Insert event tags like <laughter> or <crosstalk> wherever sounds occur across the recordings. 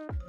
Ja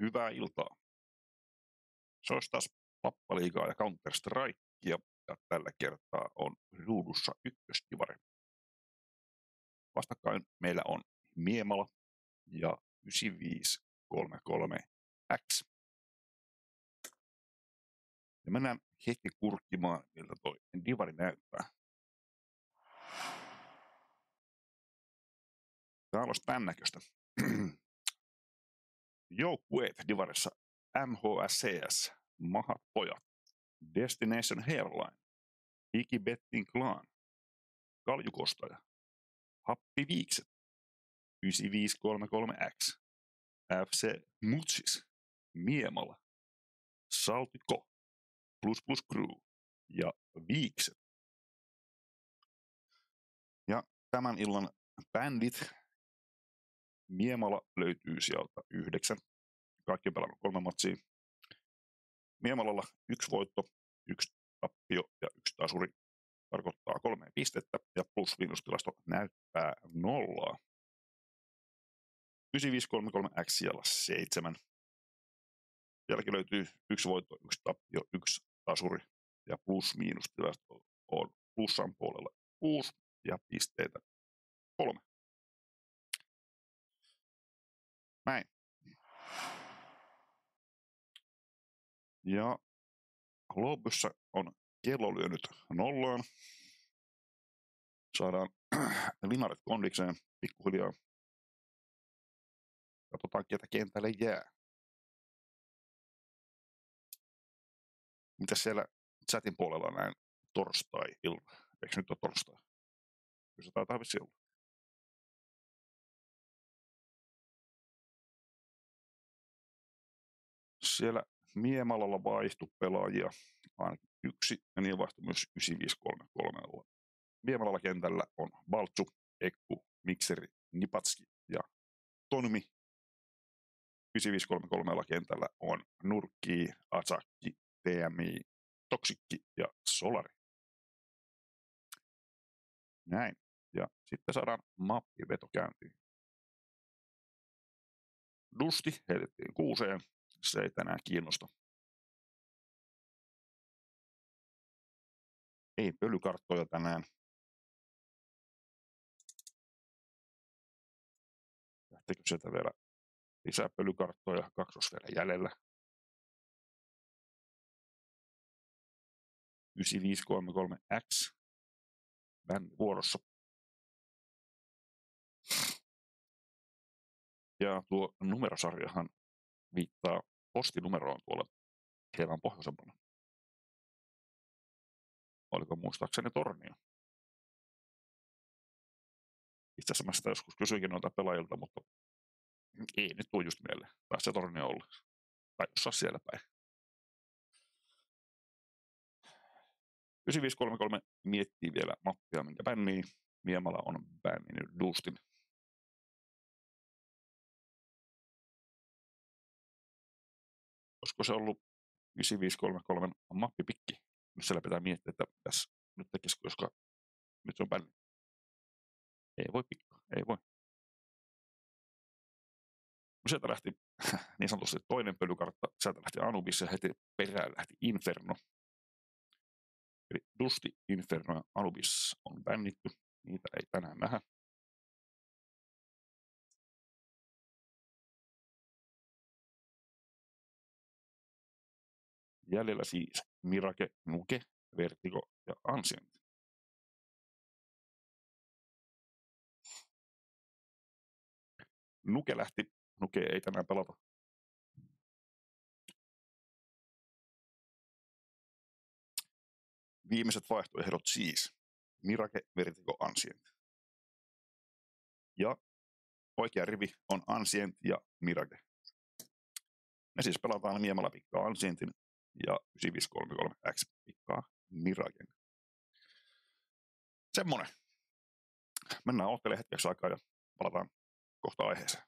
hyvää iltaa. Se olisi taas Pappaliigaa ja Counter-Strike ja tällä kertaa on ruudussa ykköstivari. Vastakkain meillä on Miemala ja 9533X. Ja mennään heti kurkkimaan, miltä toi divari näyttää. Tämä olisi tämän näköistä. Joukkueet Divarissa MHSCS, Mahat Pojat, Destination Hairline, Iki Betting Clan, Kaljukostaja, Happi Viikset, 9533X, FC Mutsis, Miemala, Saltiko, Plus Plus Crew ja Viikset. Ja tämän illan bändit Miemala löytyy sieltä yhdeksän. Kaikki on pelannut kolme matsia. Miemalalla yksi voitto, yksi tappio ja yksi tasuri tarkoittaa kolme pistettä ja plus-miinustilasto näyttää nollaa. 9533X siellä seitsemän. Sielläkin löytyy yksi voitto, yksi tappio, yksi tasuri ja plus-miinustilasto on plussan puolella kuusi ja pisteitä kolme. Näin. Ja Lobussa on kello lyönyt nollaan. Saadaan <clears throat> linaret kondikseen pikkuhiljaa. Katsotaan, ketä kentälle jää. Mitä siellä chatin puolella näin torstai-ilta? Eikö nyt ole torstai? Kyllä se taitaa olla. Siellä Miemalalla vaihtui pelaajia ainakin yksi, ja niin vaihtui myös 9533. Miemalalla kentällä on Baltsu, Ekku, Mikseri, Nipatski ja Tonmi. 9533 kentällä on Nurkki, Asakki, TMI, Toksikki ja Solari. Näin. Ja sitten saadaan mappiveto käyntiin. Dusti heitettiin kuuseen, se ei tänään kiinnosta. Ei pölykarttoja tänään. Lähtikö sieltä vielä lisää pölykarttoja, kaksos vielä jäljellä. 9533X bändi vuorossa. Ja tuo numerosarjahan viittaa postinumeroon tuolla hieman pohjoisempana. Oliko muistaakseni Tornio? Itse asiassa mä sitä joskus kysyinkin noilta pelaajilta, mutta ei nyt tule just mieleen. Tai se Tornio olla. Tai jossain siellä päin. 9533 miettii vielä mappia, minkä bännii. Miemala on bänninyt Dustin olisiko se ollut 9533 mappipikki. Nyt siellä pitää miettiä, että tässä nyt tekisi, koska nyt se on bänni. Ei voi pikkaa, ei voi. No sieltä lähti <laughs> niin sanotusti toinen pölykartta, sieltä lähti Anubis ja heti perään lähti Inferno. Eli Dusti, Inferno ja Anubis on bännitty, niitä ei tänään nähdä. Jäljellä siis Mirake, Nuke, Vertigo ja Ancient. Nuke lähti. Nuke ei tänään pelata. Viimeiset vaihtoehdot siis. Mirake, Vertigo, Ancient. Ja oikea rivi on Ancient ja Mirage. Me siis pelataan Miemala pikkaa Ancientin ja 9533X pikkaa Miragen. Semmonen. Mennään oottelemaan hetkeksi aikaa ja palataan kohta aiheeseen.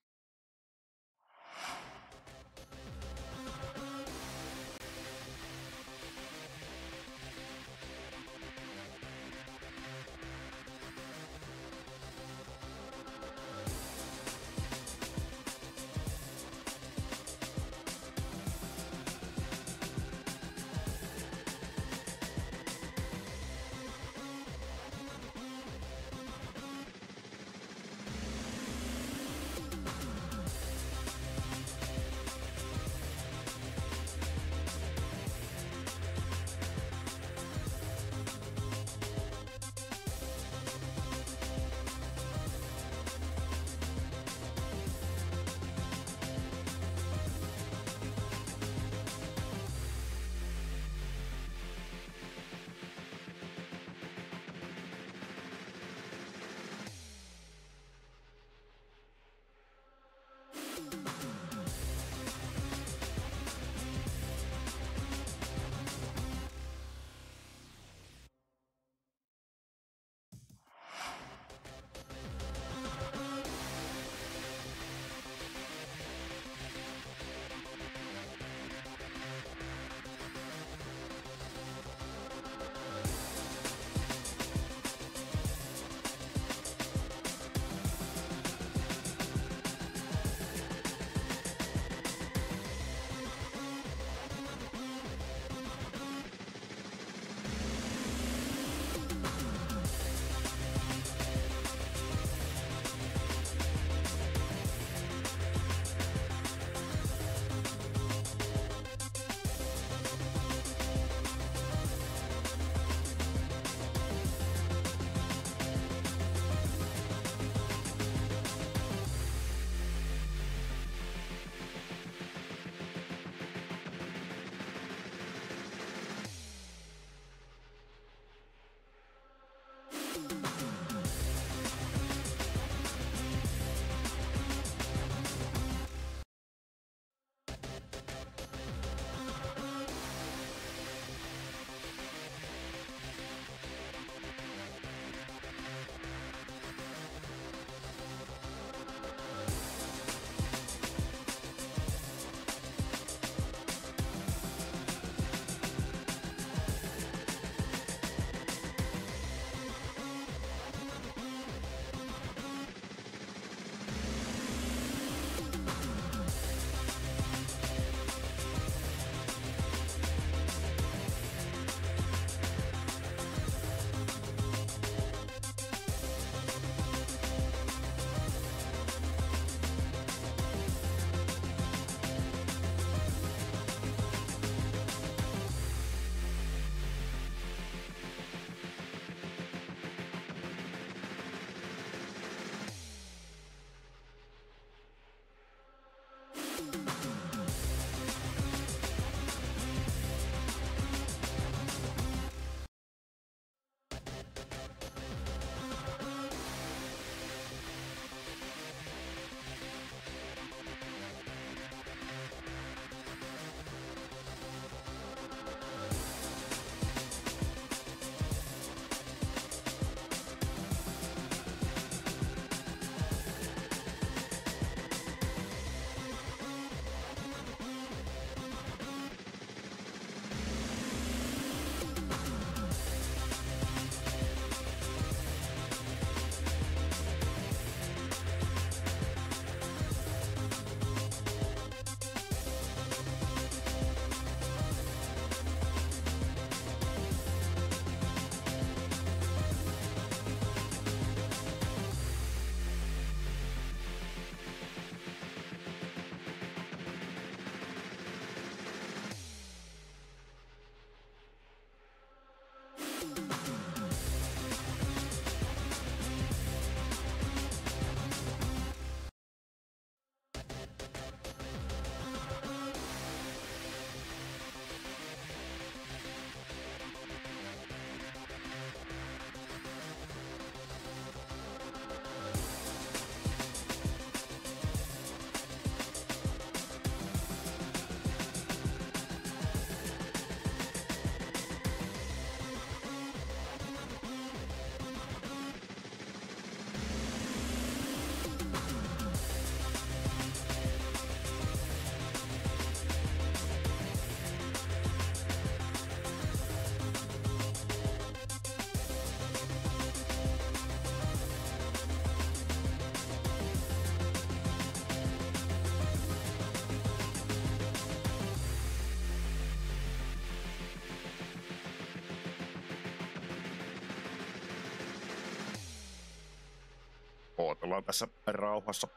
Odotellaan tässä rauhassa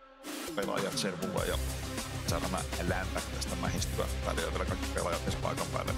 pelaajat servulla ja saadaan nämä lämpät tästä mähistyä. Välillä vielä kaikki pelaajat tässä paikan päälle.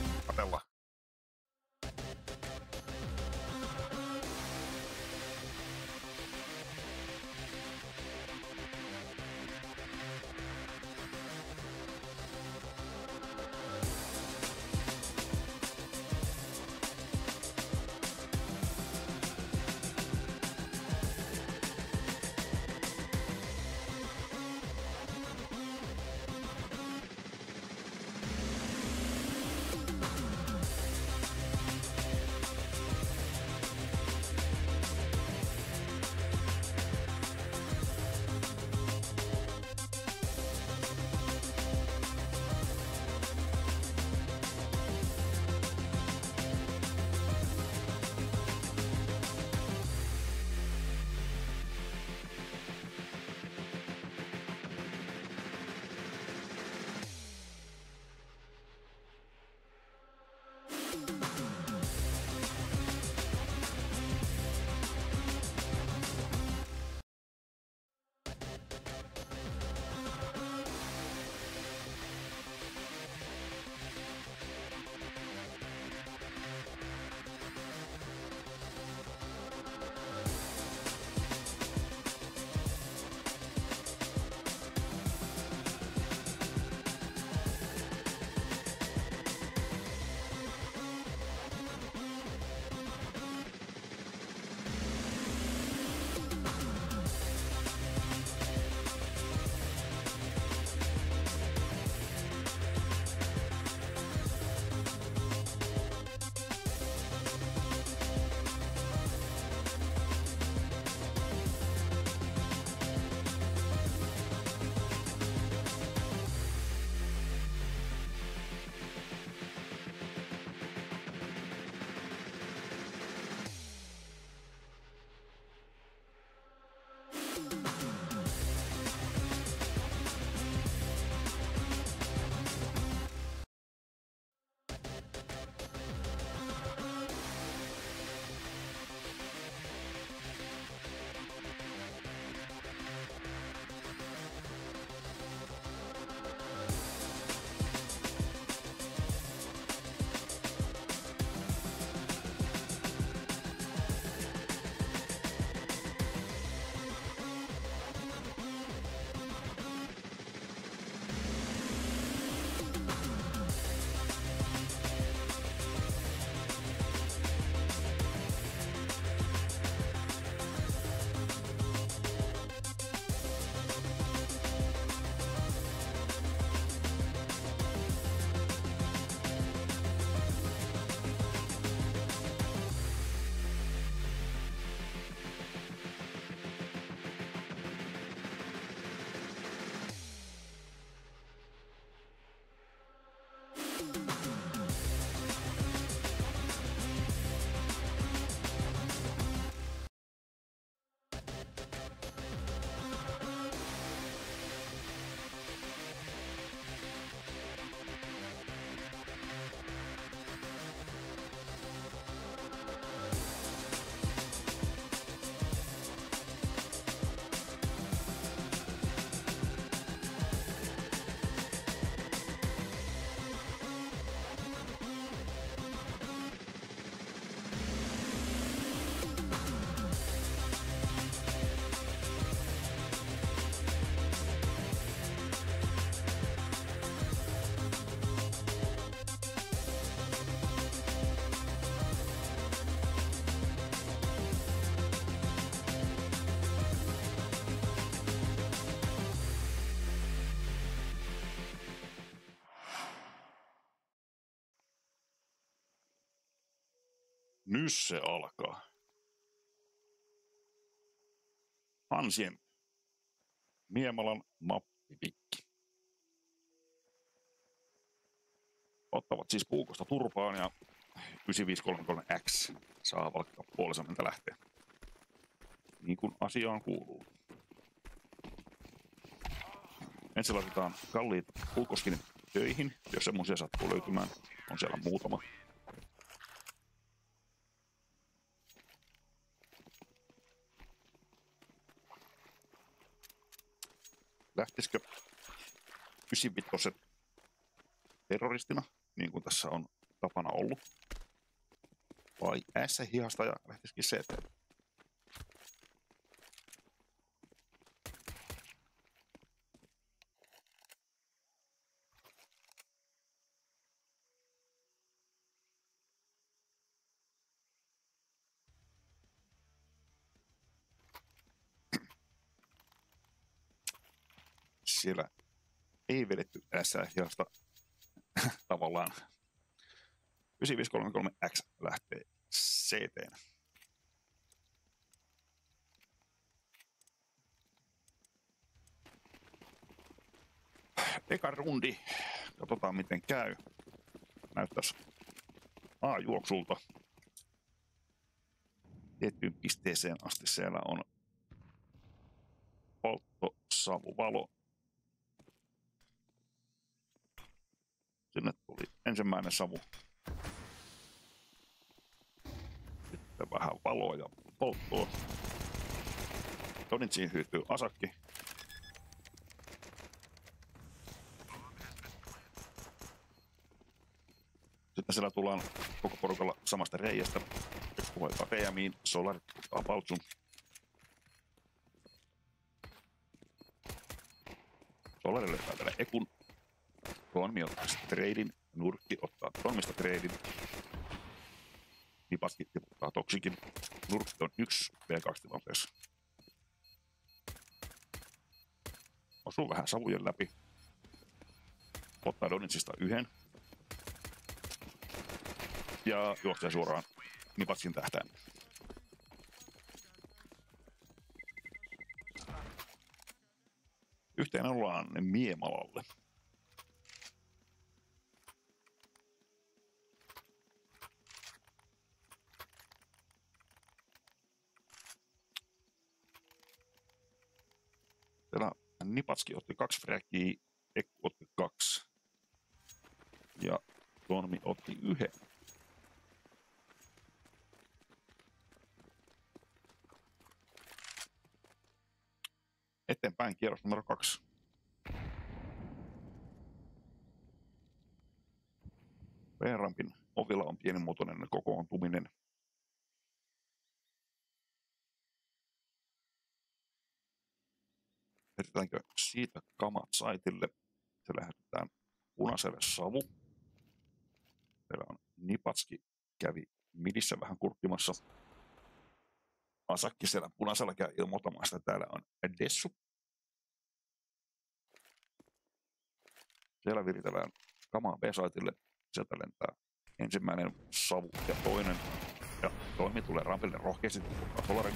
Nyt se alkaa. Hansien Niemalan mappipikki. Ottavat siis puukosta turpaan ja 9533X saa valkka puolisammelta lähteä. Niin kuin asiaan kuuluu. Ensin laitetaan kalliit puukoskin töihin, jos semmoisia sattuu löytymään. On siellä muutama. lähtisikö 95 terroristina, niin kuin tässä on tapana ollut, vai S-hihasta ja lähtisikin CT. siellä ei vedetty S-hihasta tavallaan 9533X lähtee CT. Eka rundi. Katsotaan miten käy. Näyttäisi A-juoksulta tiettyyn pisteeseen asti. Siellä on poltto, savu, valo Sinne tuli ensimmäinen savu. Vähän valoa ja polttoa. Tonitsiin hyytyy asakki. Sitten siellä tullaan koko porukalla samasta reiästä. Hoitaa PMiin, Solarit ottaa Paltsun. Solari löytää vielä Ekun Tonmi ottaa treidin, Nurkki ottaa Tonmista treidin, Nipaski tiputtaa Toksikin. Nurkki on yksi V2-tilanteessa. Osuu vähän savujen läpi. Ottaa Donitsista yhden. Ja juoksee suoraan Nipaskin tähtään. Yhteen ollaan Miemalalle. Nipatski otti kaksi fräkiä, Ekku otti kaksi. Ja Tonmi otti yhden. Eteenpäin kierros numero kaksi. V-rampin ovilla on pienimuotoinen kokoontuminen. Heitetäänkö siitä kamat saitille? Se lähetetään punaiselle savu. Siellä on Nipatski kävi midissä vähän kurkkimassa. Asakki siellä punaisella käy ilmoittamassa, täällä on Dessu. Siellä viritellään kamaa B-saitille. Sieltä lentää ensimmäinen savu ja toinen. Ja toimi tulee rampille rohkeasti, mutta Solarin.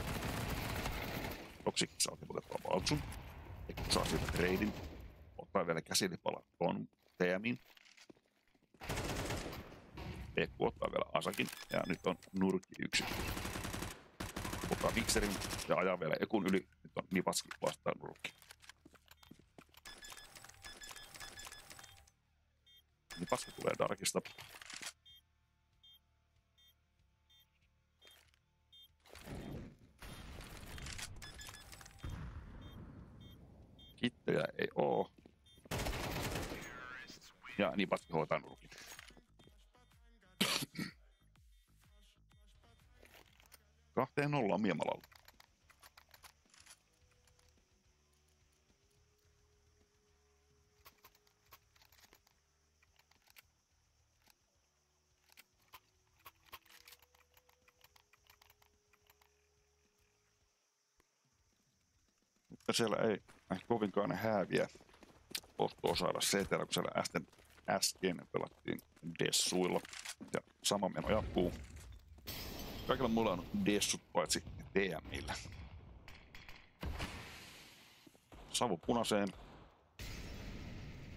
Toksik saa tiputettua Valtsun saa siitä treidin, ottaa vielä käsilipala ton TMin. Ekku ottaa vielä Asakin, ja nyt on nurkki yksi. Ottaa mikserin ja ajaa vielä Ekun yli, nyt on Nipaski vastaan nurkki. Nipaski tulee Darkista, Kahteen nollaan Miemalalla. Mutta siellä ei kovinkaan hääviä ottoa saada CTL, kun siellä äsken, äsken pelattiin Dessuilla. Ja sama meno jatkuu. Kaikilla muilla on Dessut paitsi TMillä. Savu punaiseen.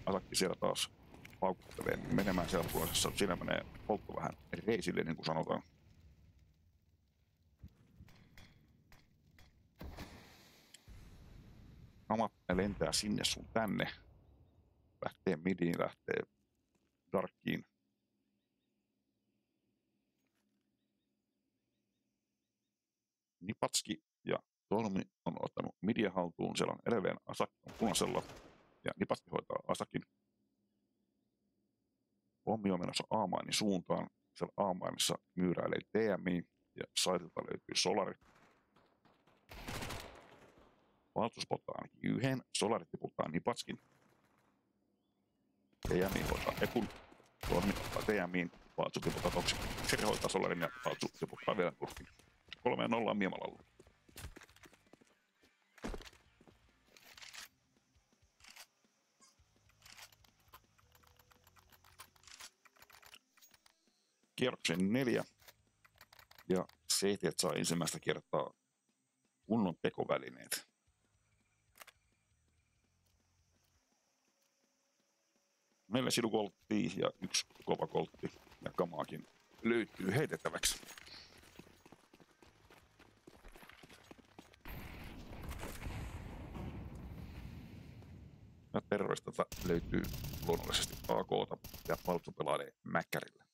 Asakki siellä taas paukuttelee menemään siellä punaisessa. Siinä menee poltto vähän reisille, niin kuin sanotaan. kamat lentää sinne sun tänne. Lähtee midiin, lähtee darkkiin. Nipatski ja Tolmi on ottanut midia haltuun, siellä on edelleen Asak on punaisella ja Nipasti hoitaa Asakin. Pommi on menossa Aamainin suuntaan, siellä Aamainissa myyräilee TMI ja saitilta löytyy Solari. Valtu spottaa ainakin yhden, Solari tiputtaa Nipatskin. TMI hoitaa Ekun, Tolmi ottaa TMIin, Valtsu tiputtaa Toksin. Seri hoitaa Solarin ja Valtsu tiputtaa vielä Turkin. 3 0 Miemalalla. kierroksen neljä. Ja seitiät saa ensimmäistä kertaa kunnon tekovälineet. Meillä sidukoltti ja yksi kova koltti ja kamaakin löytyy heitettäväksi. Ja terroristilta löytyy luonnollisesti AK ja Paltsu pelailee Mäkkärillä.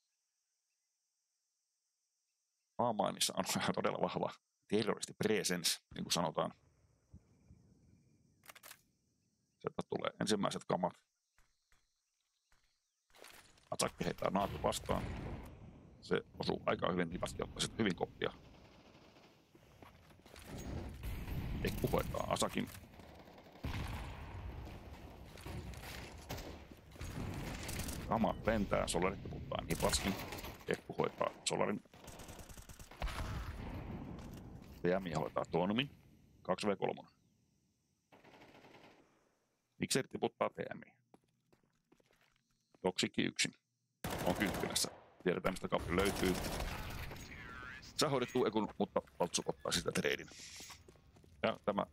Aamainissa on todella vahva terroristi presence, niin kuin sanotaan. Sieltä tulee ensimmäiset kamat. Atsakki heittää naatu vastaan. Se osuu aika hyvin hipasti ottaa sitten hyvin koppia. Ekku hoitaa Asakin. Kama lentää, Solarit tiputtaa Nipaskin. Ekku hoitaa Solarin PM hoitaa Tonumin 2v3. Mixer tiputtaa TMI. Toksikki yksin. On kymppilässä. Tiedetään mistä kappi löytyy. Sä hoidettu Ekun, mutta Paltsu ottaa sitä treidin. Ja tämä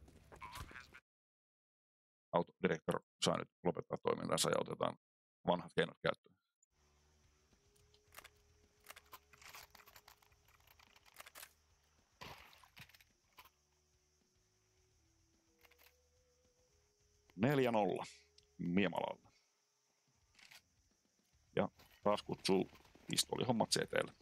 autodirektor saa nyt lopettaa toimintansa ja otetaan vanhat keinot käyttöön. Neljä nolla Miemalalla. Ja taas kutsuu pistolihommat CTlle.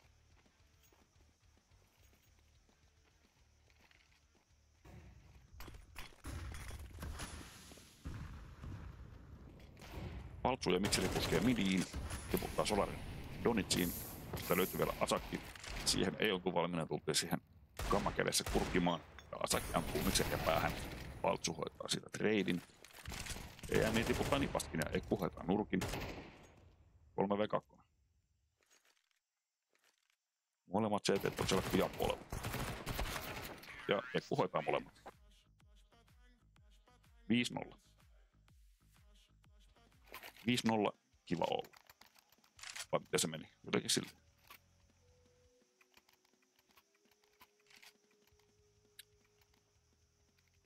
Paltsu ja mikseli puskee midiin, tiputtaa Solarin Donitsiin. Sitä löytyy vielä Asakki. Siihen ei oltu valmiina, tultiin siihen kammakädessä kurkkimaan. Ja Asakki ampuu mikseliä päähän. Paltsu hoitaa siitä treidin. Ei niin tiputtaa nipastkin ja ei kuhetaan nurkin. 3v2. Molemmat CT on siellä kujapuolella. Ja Ekku hoitaa molemmat. 5-0. 5-0, kiva olla. Vai miten se meni? Jotenkin sille.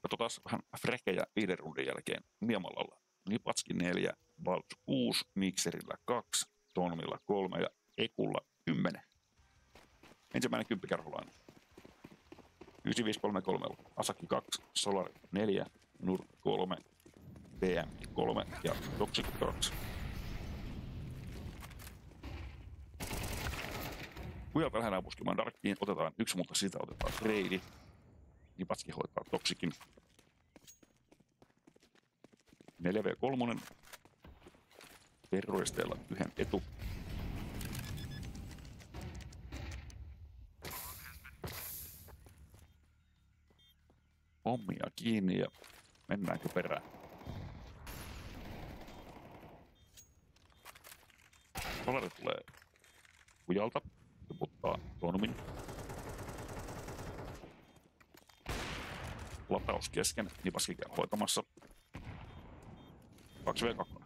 Katsotaan vähän frekejä viiden rundin jälkeen Miemalalla. Nipatski 4, Balts 6, Mikserillä 2, Tonmilla 3 ja Ekulla 10. Ensimmäinen kymppikerholainen. 9533, Asaki 2, Solar 4, Nur 3, PM 3 ja Toxic 2. Kujalta lähdetään puskimaan Darkkiin, otetaan yksi, mutta siitä otetaan trade. Nipatski hoitaa Toxikin. 4v3. Terroristeilla yhden etu. Pommia kiinni ja mennäänkö perään? Solari tulee kujalta, tiputtaa Tonumin. Lataus kesken, Nipaski käy hoitamassa. 2v2.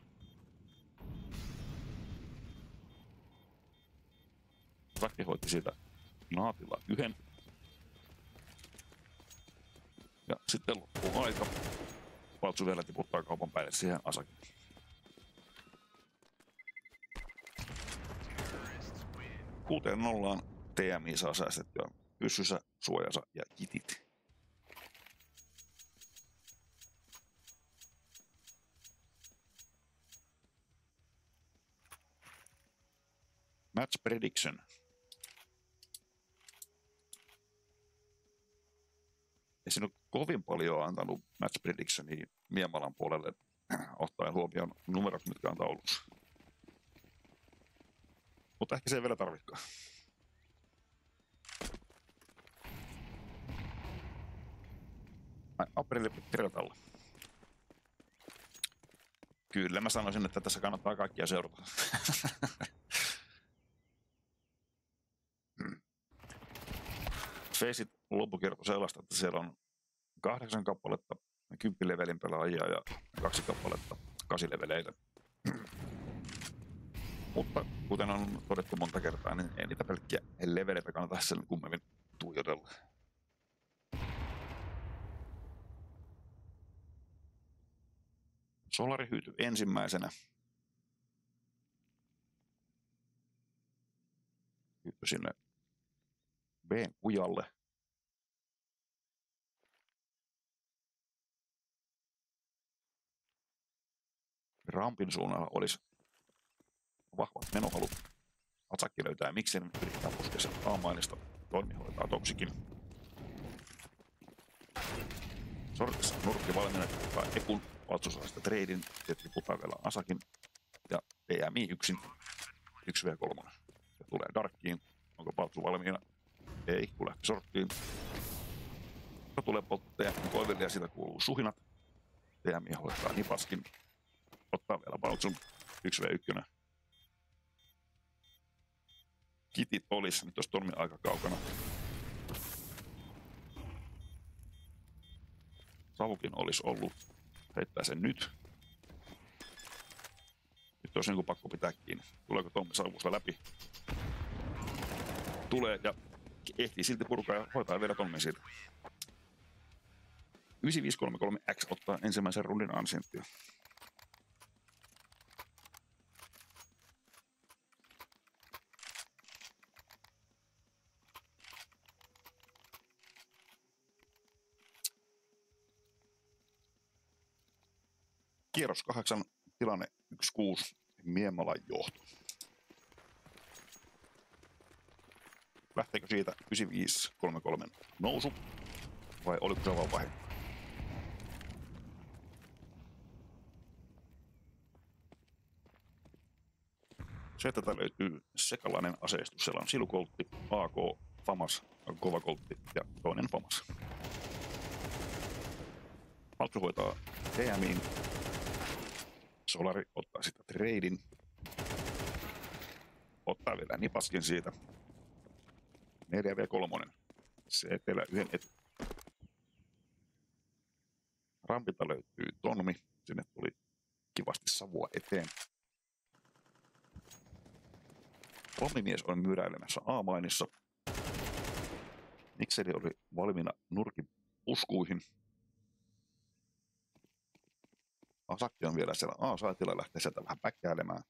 Sakki hoiti siitä naatilla yhden. Ja sitten loppuu aika. Paltsu vielä tiputtaa kaupan päälle siihen asakin. Kuuteen nollaan TMI saa säästettyä pyssyssä, suojansa ja kitit. Match prediction. ei siinä ole kovin paljon antanut match predictionia Miemalan puolelle ottaen huomioon numerot, mitkä on taulussa. Mutta ehkä se ei vielä tarvikaan. Aprilli Piratalla. Kyllä mä sanoisin, että tässä kannattaa kaikkia seurata. Faceit loppukerto sellaista, että siellä on kahdeksan kappaletta kymppilevelin pelaajia ja kaksi kappaletta kasileveleitä. Mutta kuten on todettu monta kertaa, niin ei niitä pelkkiä leveleitä kannata sen kummemmin tuijotella. Solari hyytyi ensimmäisenä. Hyytyi sinne B-kujalle. Rampin suunnalla olisi vahva menohalu. Atsakki löytää miksen, yrittää puskea sen aamailista. Torni hoitaa toksikin. Sortissa nurkki valmennettu Ekun Vatsu saa sitä treidin, Tetri putaa vielä Asakin ja PMI yksin 1v3. Se tulee Darkkiin. Onko Patsu valmiina? Ei, kun lähti sorttiin. Se tulee polttaja koivelle ja siitä kuuluu suhinat. TMI hoitaa Nipaskin. Ottaa vielä Baltsun 1v1. Kitit olisi, nyt jos Tormi aika kaukana. Savukin olisi ollut heittää sen nyt. Nyt olisi niin pakko pitää kiinni. Tuleeko Tommi Sauvusta läpi? Tulee ja ehtii silti purkaa ja hoitaa vielä Tommi siitä. 9533X ottaa ensimmäisen rundin ansenttia. Kierros kahdeksan, tilanne 1-6, Miemalan johto. Lähteekö siitä 95-33 nousu vai oliko se vaan vahinko? Se, että löytyy sekalainen aseistus. Siellä on silukoltti, AK, FAMAS, kovakoltti ja toinen FAMAS. Maltsu hoitaa TMIin Solari ottaa sitä treidin. Ottaa vielä nipaskin siitä. 4v3. Se etelä yhden et... Rampilta löytyy tonmi. Sinne tuli kivasti savua eteen. Pommimies on myräilemässä A-mainissa. Mikseli oli valmiina nurkin uskuihin. Asakki on vielä siellä A-saitilla, lähtee sieltä vähän päkkäilemään.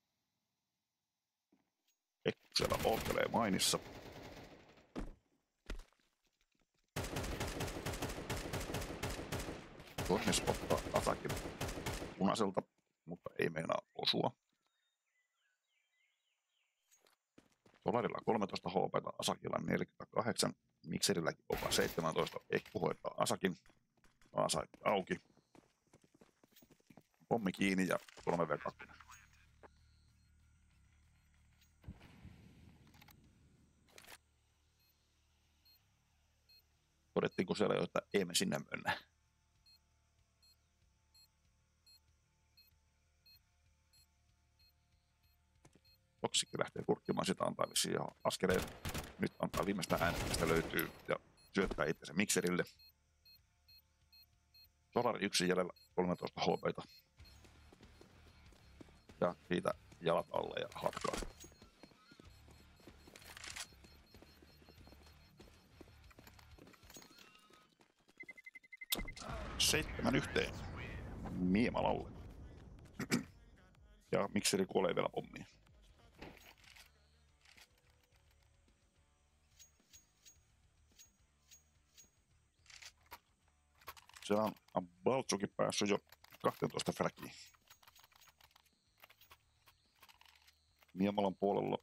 Ekku siellä mainissa. Tornis ottaa Asakin punaiselta, mutta ei meinaa osua. Solarilla 13 HP, Asakilla 48, Mikserilläkin opa 17, Ekku hoitaa Asakin. A-sait auki, pommi kiinni ja 3v2. Todettiinko siellä jo, että ei me sinne mennä? Toksikki lähtee kurkkimaan sitä antaa vissiin askeleen. Nyt antaa viimeistä äänet, mistä löytyy ja syöttää itsensä mikserille. Solari yksi jäljellä 13 HPta ja siitä jalat alle ja hatkaa. Seitsemän yhteen. Miemalalle. ja mikseri kuolee vielä pommiin. Se on Baltsukin päässyt jo 12 fräkiin. Niemalan puolella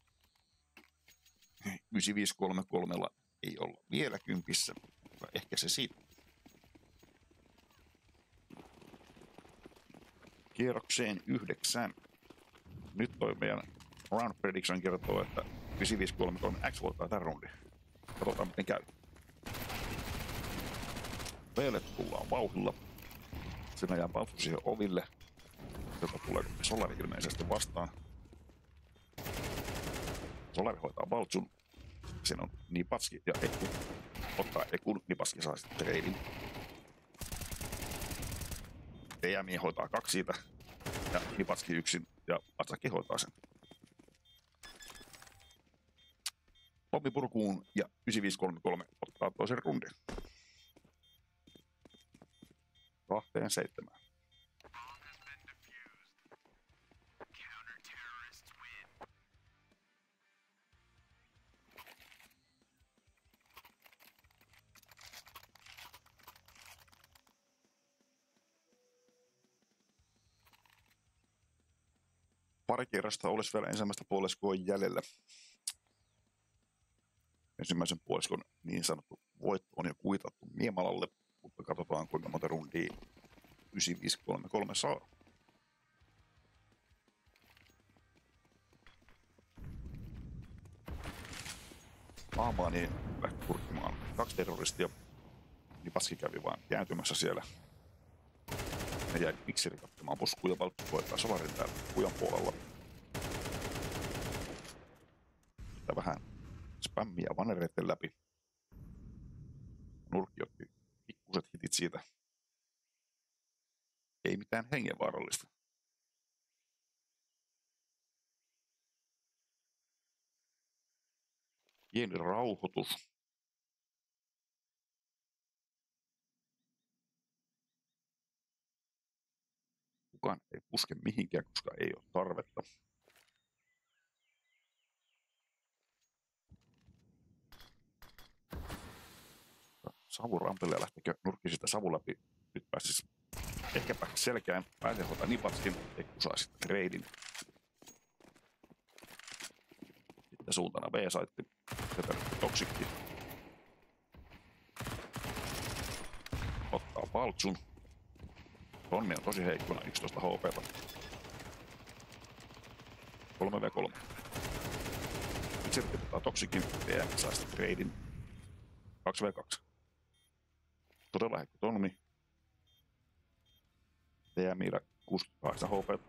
9533 ei olla vielä kympissä, mutta ehkä se siitä. Kierrokseen yhdeksän. Nyt toi meidän round prediction kertoo, että 9533 X voittaa tämän rundin. Katsotaan miten käy. Velet tullaan vauhdilla. Sinä jää siihen oville. Sieltä tulee Solari ilmeisesti vastaan. Solari hoitaa Baltsun. Siinä on Nipatski ja Ekku. Ottaa Ekun, Nipatski saa sitten treidin. TMI hoitaa kaksi siitä. Ja Nipatski yksin ja Atsaki hoitaa sen. Pommi purkuun ja 9533 ottaa toisen rundin. Kahteen seitsemään. Pari kierrosta olisi vielä ensimmäistä puoliskoa jäljellä. Ensimmäisen puoliskon niin sanottu voitto on jo kuitattu Miemalalle, mutta katsotaan kuinka monta rundia 9533 saa. Aamaani lähti kurkkimaan kaksi terroristia. Niin paski kävi vaan kääntymässä siellä. Ne jäi mikseri katsomaan puskuja, koettaa Solarin täällä kujan puolella. Sitä vähän spämmiä vanereiden läpi. Nurkki otti pikkuset hitit siitä. Ei mitään hengenvaarallista. Pieni rauhoitus. Kukaan ei puske mihinkään, koska ei ole tarvetta. Savu rampille ja lähtekö nurkki sitä savu läpi. Nyt pääsis ehkäpä selkään. Pääsee hoitaa nipatskin. Ekku saa sitten reidin. Sitten suuntana V-saitti. Tätä toksikki. Ottaa paltsun. Tonni on tosi heikkona, 11 HP. 3v3. Nyt sitten ottaa toksikin, DM saa sitten treidin. 2v2. Todella heikko tonni. TMillä 68 HP.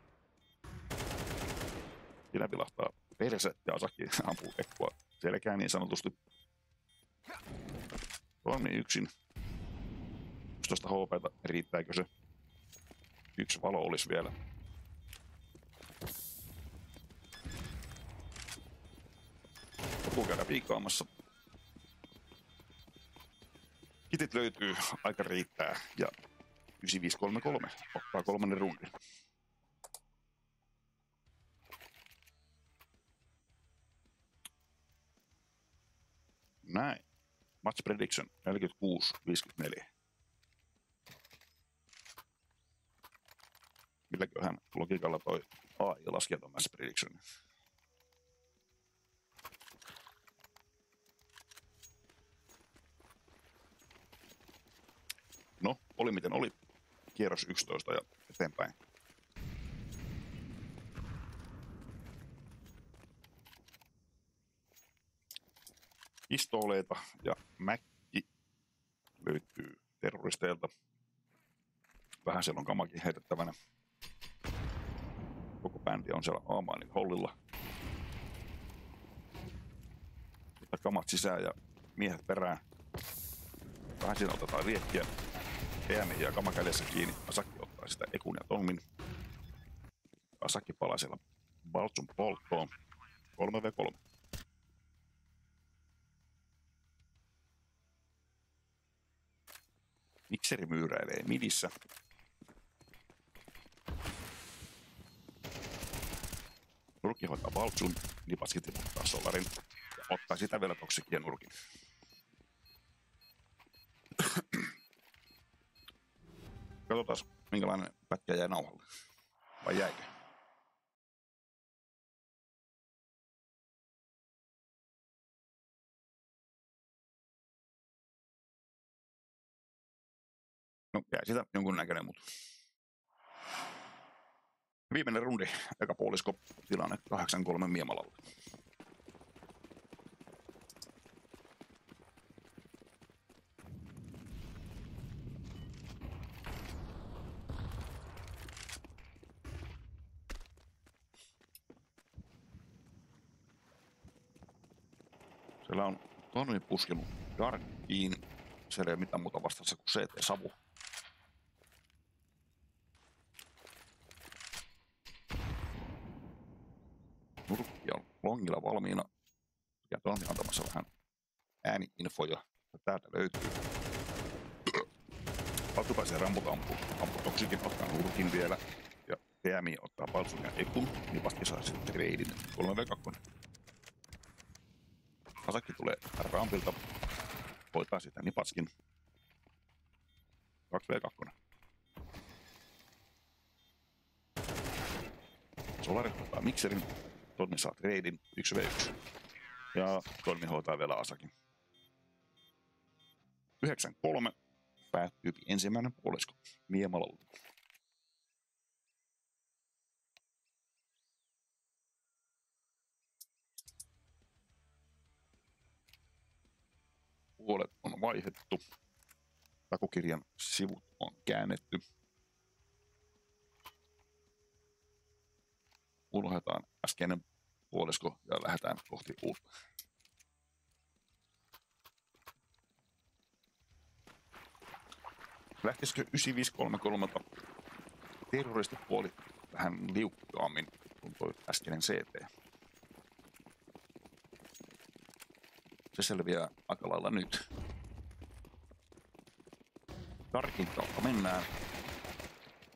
Siinä vilahtaa perse ja Asaki ampuu Ekkua selkään niin sanotusti. Tonni yksin. 11 HP, riittääkö se? Yksi valo olisi vielä. Joku käydä piikkaamassa. Kitit löytyy, aika riittää ja 9533 ottaa kolmannen rundin. Näin. Match prediction 46-54. Milläköhän logiikalla toi AI laskee tuon match prediction? No, oli miten oli. Kierros 11 ja eteenpäin. Pistooleita ja mäkki löytyy terroristeilta. Vähän siellä on kamakin heitettävänä. Koko bändi on siellä Aamainin hollilla. Mutta kamat sisään ja miehet perään. Vähän siinä otetaan riekkiä. EM ja kama kädessä kiinni. Asakki ottaa sitä Ekun ja Tommin. Asakki palaa siellä Baltsun polttoon. 3v3. Mikseri myyräilee midissä. Nurkki hoitaa Baltsun, Lipaski tiputtaa Solarin ja ottaa sitä vielä toksikin nurkin. <clears throat> Katsotaan, minkälainen pätkä jäi nauhalle. Vai jäikö? No, jäi sitä jonkun näköinen, mutta Viimeinen rundi, eka puolisko, tilanne 8-3 Miemalalla. Siellä on Toni puskenut Darkiin. Siellä ei ole mitään muuta vastassa kuin CT-savu. Longilla valmiina. Ja Toni antamassa vähän ääniinfoja. Täältä löytyy. Pattu pääsee ramput ampuu. Ampuu toksikin ottaa nurkin vielä. Ja TMI ottaa Palsun ja Ekun. Niin vasta saa sitten reidin 3v2. Asakki tulee rampilta. Hoitaa sitä Nipatskin. 2v2. Solari hoitaa mikserin. Tonni saa treidin 1v1. Ja Tonni hoitaa vielä Asakin. 9-3 päättyy ensimmäinen puolisko Miemalolla. puolet on vaihdettu. Takukirjan sivut on käännetty. Unohdetaan äskeinen puolisko ja lähdetään kohti uutta. Lähtisikö 9533 terroristipuoli vähän liukkaammin kuin tuo äskeinen CT? Se selviää aika lailla nyt. Darkin kautta mennään.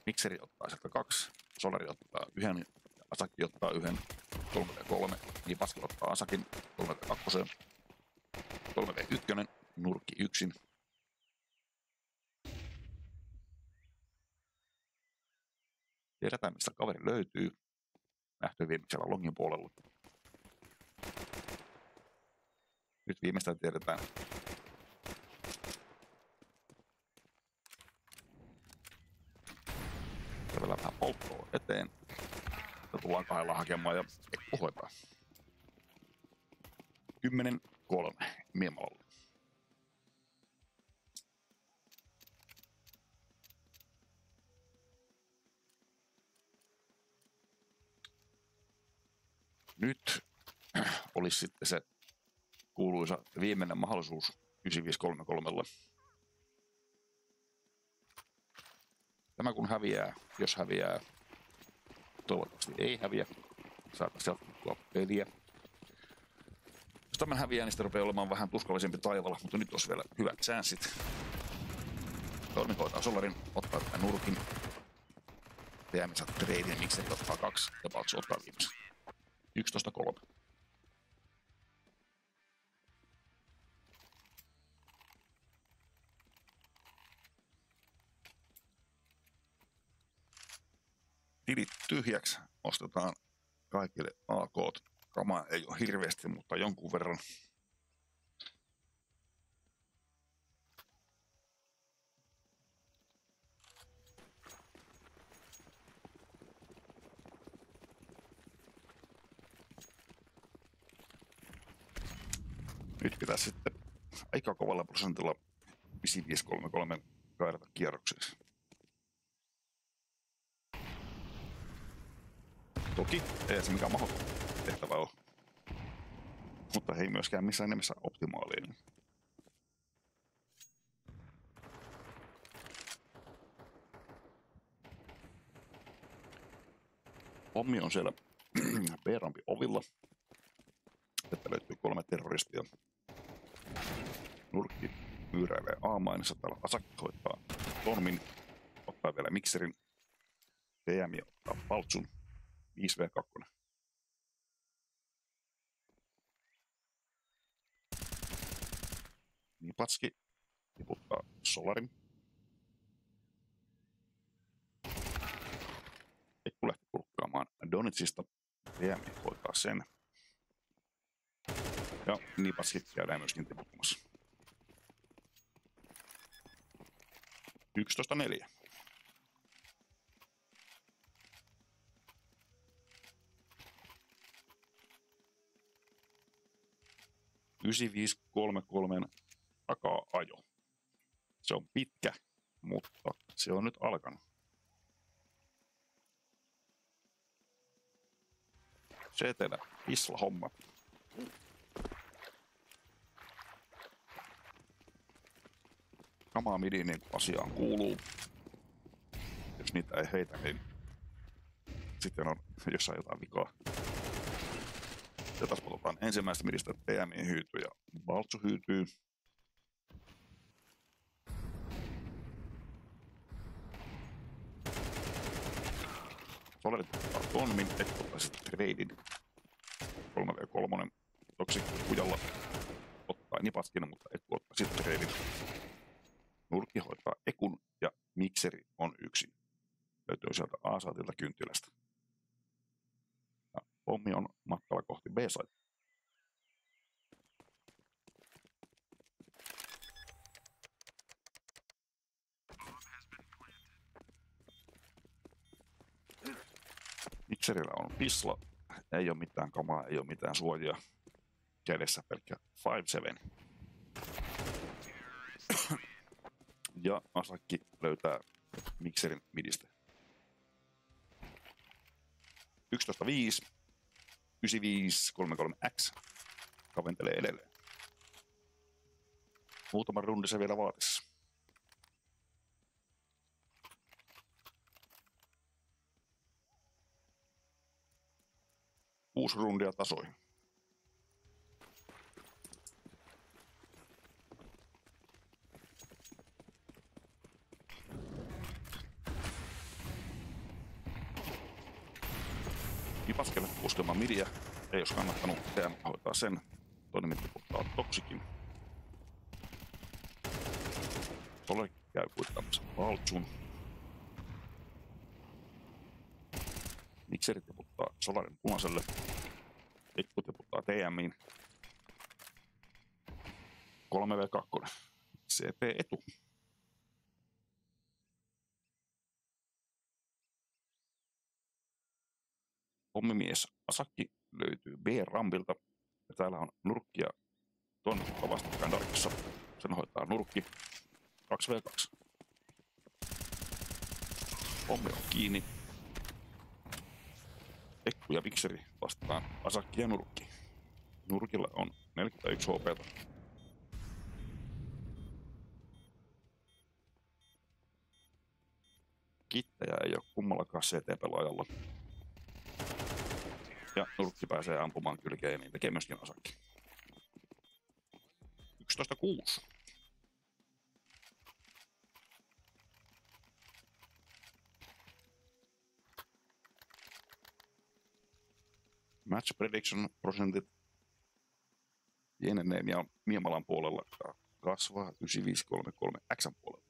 Mikseri ottaa sieltä kaksi. Solari ottaa yhden. Asakki ottaa yhden. 3 v 3 Niin Paski ottaa Asakin 3 v 2 3 v 1 Nurkki yksin. Tiedetään, mistä kaveri löytyy. Nähty viimeisellä longin puolella. Nyt viimeistään tiedetään. Kävellään vähän polttoa eteen. Tullaan kahdella hakemaan ja Ekku hoitaa. 10 kolme Miemalolle. Nyt olisi sitten se kuuluisa viimeinen mahdollisuus 9533. Tämä kun häviää, jos häviää, toivottavasti ei häviä, saataisiin jatkuttua peliä. Jos tämän häviää, niin sitä rupeaa olemaan vähän tuskallisempi taivaalla, mutta nyt olisi vielä hyvät chanssit. Tormi hoitaa Solarin, ottaa tämän nurkin. PM saa treidin, miksei ottaa kaksi, ja Paltsu ottaa viimeisen. 11-3. Tilit tyhjäksi, ostetaan kaikille AK. Kama ei ole hirveästi, mutta jonkun verran. Nyt pitäisi sitten aika kovalla prosentilla 5533 kairata kierroksessa. Toki ei se mikään mahdoton tehtävä ole. Mutta ei myöskään missään nimessä optimaalinen. Pommi on siellä <clears throat> B-rampi ovilla. Että löytyy kolme terroristia. Nurkki myyräilee A-mainissa. Täällä Asakki hoitaa Tonmin. Ottaa vielä mikserin. PM ottaa Paltsun 5v2. Nipatski tiputtaa Solarin. Ekku lähti kurkkaamaan Donitsista. VM hoitaa sen. Ja Nipatski käydään myöskin tiputtamassa. 11.4. 9533 takaa ajo. Se on pitkä, mutta se on nyt alkanut. Setelä, Isla homma. Kamaa midi niin asiaan kuuluu. Jos niitä ei heitä, niin sitten on jossain jotain vikaa. Ja taas puhutaan ensimmäistä midistä TMI hyytyy ja Baltsu hyytyy. Solerit ottaa tonnin, Ekko ottaa sitten treidin. 3v3. Toksikko kujalla ottaa Nipaskin, mutta Ekko ottaa sitten treidin. Nurkki hoitaa Ekun ja Mikseri on yksin. Löytyy sieltä A-saatilta kynttilästä. Pommi on matkalla kohti B-site. Mikserillä on pisla, ei ole mitään kamaa, ei ole mitään suojaa. Kädessä pelkkä 5-7. <coughs> ja Asakki löytää mikserin midistä. 11.5, 9533X kaventelee edelleen. Muutama rundi se vielä vaatisi. Kuusi rundia tasoihin. Kipaskelle puskemaan midiä. Ei jos kannattanut TM hoitaa sen. Toinen mitti ottaa toksikin. Sole käy kuittamassa Valtsun. Mikserit tiputtaa Solarin punaiselle. Pikku tiputtaa TMiin. 3v2. CP etu. Pommimies Asakki löytyy B-rampilta. Ja täällä on nurkkia ton vastakkain Darkissa. Sen hoitaa nurkki 2v2. Pommi on kiinni. Ekku ja Vikseri vastaan Asakki ja Nurkki. Nurkilla on 41 HP. Kittäjä ei ole kummallakaan CT-pelaajalla. Ja Nurkki pääsee ampumaan kylkeen ja niin tekee myöskin Asakki. 11.6. match prediction prosentit pienenee ja Miemalan puolella kasvaa 9533 X puolella.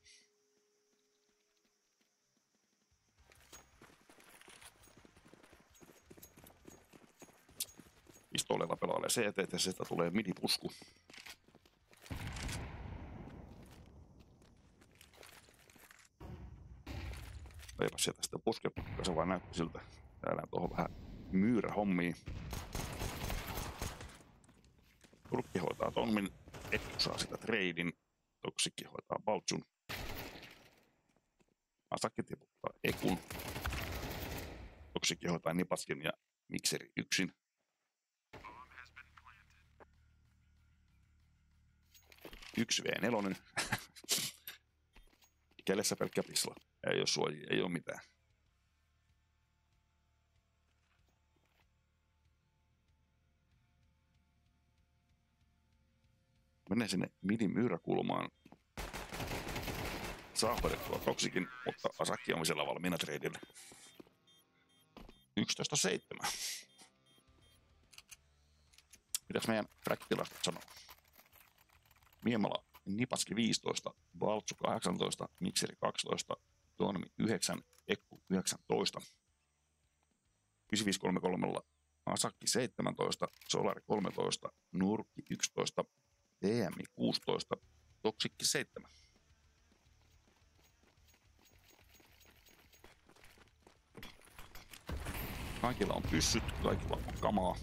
Pistoolilla pelaalle CT ja sieltä tulee midipusku. Eipä sieltä sitten puske, se vaan näytti siltä. Täällä tuohon vähän myyrä hommia. Turkki hoitaa tonmin, Ettu saa sitä treidin, Toksikki hoitaa Baltsun. Asakki tiputtaa Ekun. Toksikki hoitaa Nipaskin ja Mikseri yksin. Yksi V4. <laughs> Kellessä pelkkä pisla. Ei ole suojia, ei ole mitään. menee sinne midin myyräkulmaan. Saa hoidettua toksikin, mutta Asakki on siellä valmiina treidille. 11.7. Mitäs meidän track-tilastot sanoo? Miemala Nipaski 15, Valtsu 18, Mikseri 12, Tuonmi 9, Ekku 19. 9533 Asakki 17, Solari 13, Nurkki 11, TMI 16, Toksikki 7. Kaikilla on pyssyt, kaikilla on kamaa.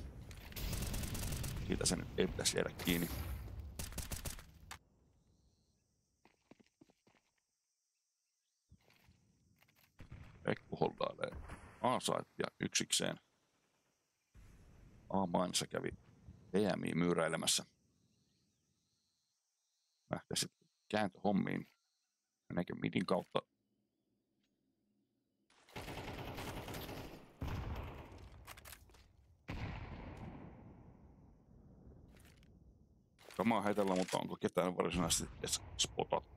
Siitä sen ei pitäisi jäädä kiinni. Pekku holdailee A-saittia yksikseen. A-mainissa kävi PMI myyräilemässä. Lähtee sitten kääntöhommiin. Meneekö midin kautta Kamaa heitellä, mutta onko ketään varsinaisesti edes spotattu?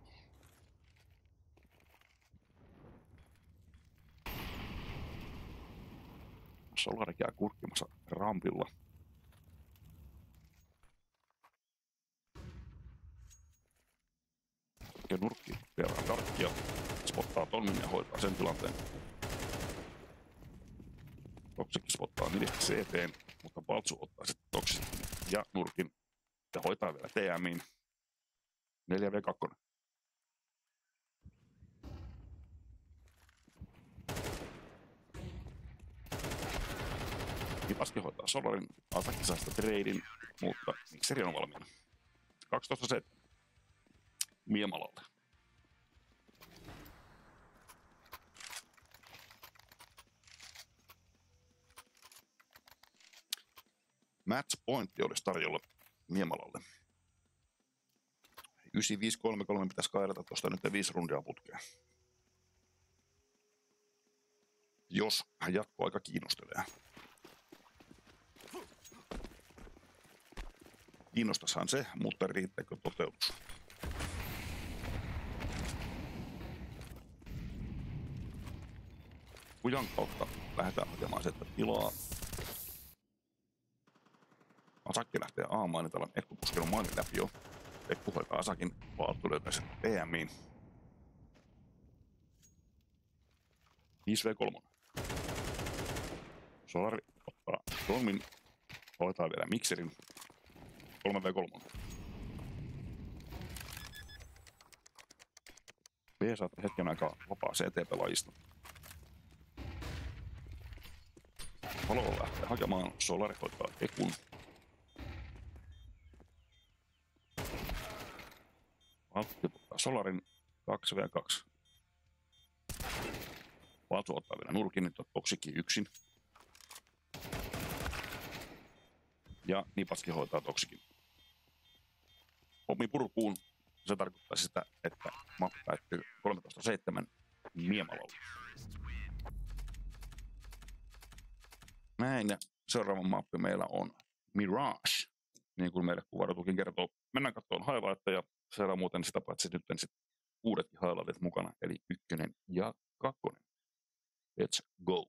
Solari käy kurkkimassa rampilla. Ja nurkki vielä tarkkia. Spottaa tonnin ja hoitaa sen tilanteen. Toksikki spottaa midistä CT, mutta Paltsu ottaa sitten Toksin ja nurkin ja hoitaa vielä TMin. 4v2. Kipaski hoitaa Solarin, sitä treidin, mutta mikseri on valmiina. 12 set. Miemalalle. Match pointti olisi tarjolla Miemalalle. 9533 pitäisi kairata tuosta nyt viisi rundia putkea. Jos hän aika kiinnostelee. Kiinnostasahan se, mutta riittääkö toteutus? Kujan kautta lähdetään hakemaan sieltä tilaa Asakki lähtee aamaan, niin täällä on Ekku puskenut maalin läpi jo. Ekku hoitaa Asakin, Valttu löytää sen PMiin. 5v3. Solari ottaa Stormin, hoitaa vielä mikserin. 3v3. B saatte hetken aikaa vapaa CT-pelaajista. Halo lähtee hakemaan, Solari hoitaa Ekun. Tiputtaa Solarin 2v2. Valttu ottaa vielä nurkin, nyt on Toksikki yksin. Ja Nipaski hoitaa Toksikin. Pommi purkuun. Se tarkoittaa sitä, että mappi päättyy 13.7 Niemalalla. Näin ja seuraava mappi meillä on Mirage. Niin kuin meille kuvarutukin kertoo. Mennään katsomaan highlightteja ja siellä on muuten sitä paitsi nyt sit uudet highlightit mukana, eli ykkönen ja kakkonen. Let's go!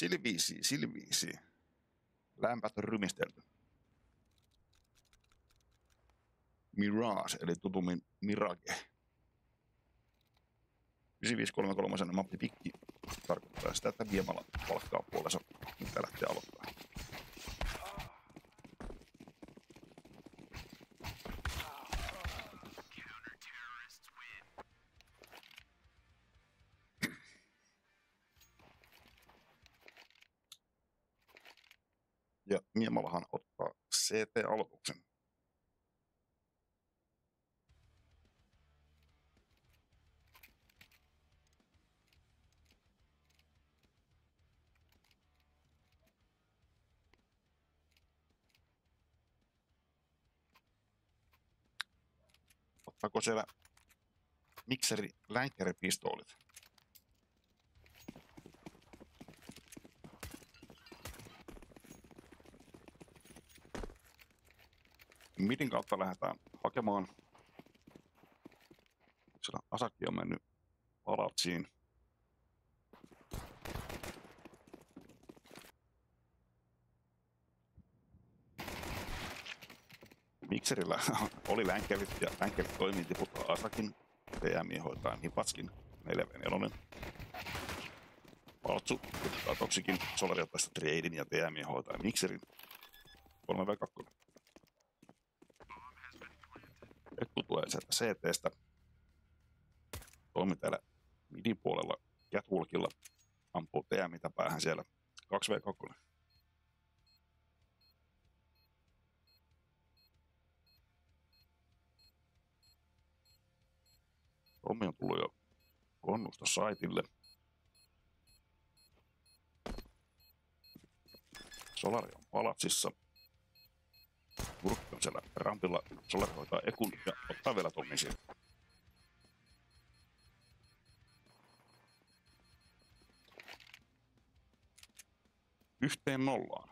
Silviisi, silviisi. Lämpät on rymistelty. Mirage, eli tutummin Mirage. 9533 mappi pikki tarkoittaa sitä, että Viemala palkkaa puolensa, mitä lähtee aloittaa. Ja Miemalahan ottaa CT-aloituksen. Ottaako siellä mikseri länkäripistoolit? Midin kautta lähdetään hakemaan. Siellä Asakki on mennyt palatsiin. Mikserillä <laughs> oli länkkärit ja länkkärit toimii tiputtaa Asakin. PM hoitaa Nipatskin 4v4. Paltsu tiputtaa Toksikin, ottaa sitä Tradein ja TM hoitaa Mikserin 3v2. Ekku tulee sieltä CTstä. Toimi täällä midin puolella Catwalkilla. Ampuu TM päähän siellä 2v2. Tommi on tullut jo konnusta saitille. Solari on palatsissa. Kurkki on siellä rampilla. Solari hoitaa ekun ja ottaa vielä Tommin sieltä. Yhteen nollaan.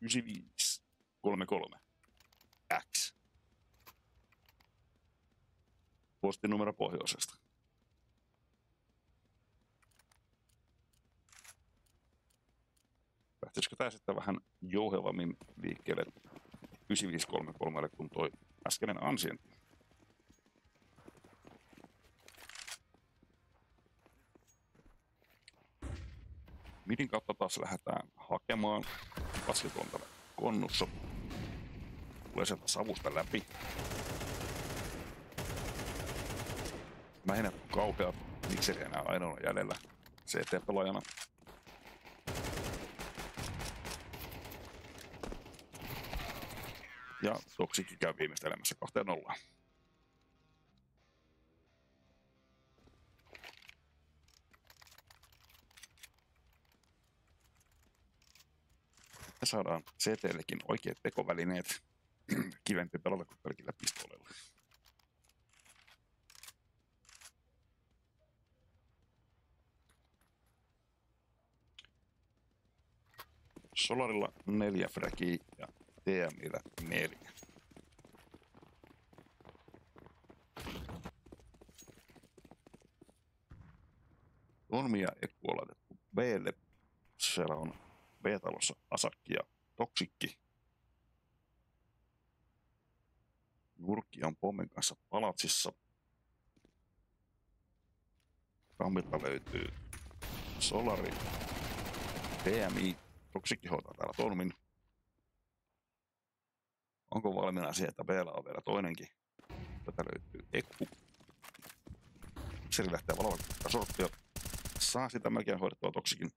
95, 33, X. Postinumero pohjoisesta. Lähtisikö tämä sitten vähän jouhevammin liikkeelle 9533, kun toi äskeinen ansientti? Midin kautta taas lähdetään hakemaan. Täällä konnussa. Tulee sieltä savusta läpi. Mä en kauheat mikseri enää ainoa jäljellä CT-pelaajana. Ja Toksikki käy viimeistelemässä kahteen nollaan. Ja saadaan CTllekin oikeat tekovälineet. <clears throat> Kivempi pelata kuin pelkillä pistooleilla. Solarilla neljä fragia ja TMillä neljä. Onmia Ekku on laitettu Blle. Siellä on B-talossa Asakki ja Toksikki. Nurkki on pommin kanssa palatsissa. Rammilta löytyy Solari, PMI, Toksikki hoitaa täällä Tormin. Onko valmiina siihen, että Bllä on vielä toinenkin? Tätä löytyy Ekku. Seri lähtee valvoa sorttia. Saa sitä melkein hoidettua Toksikin.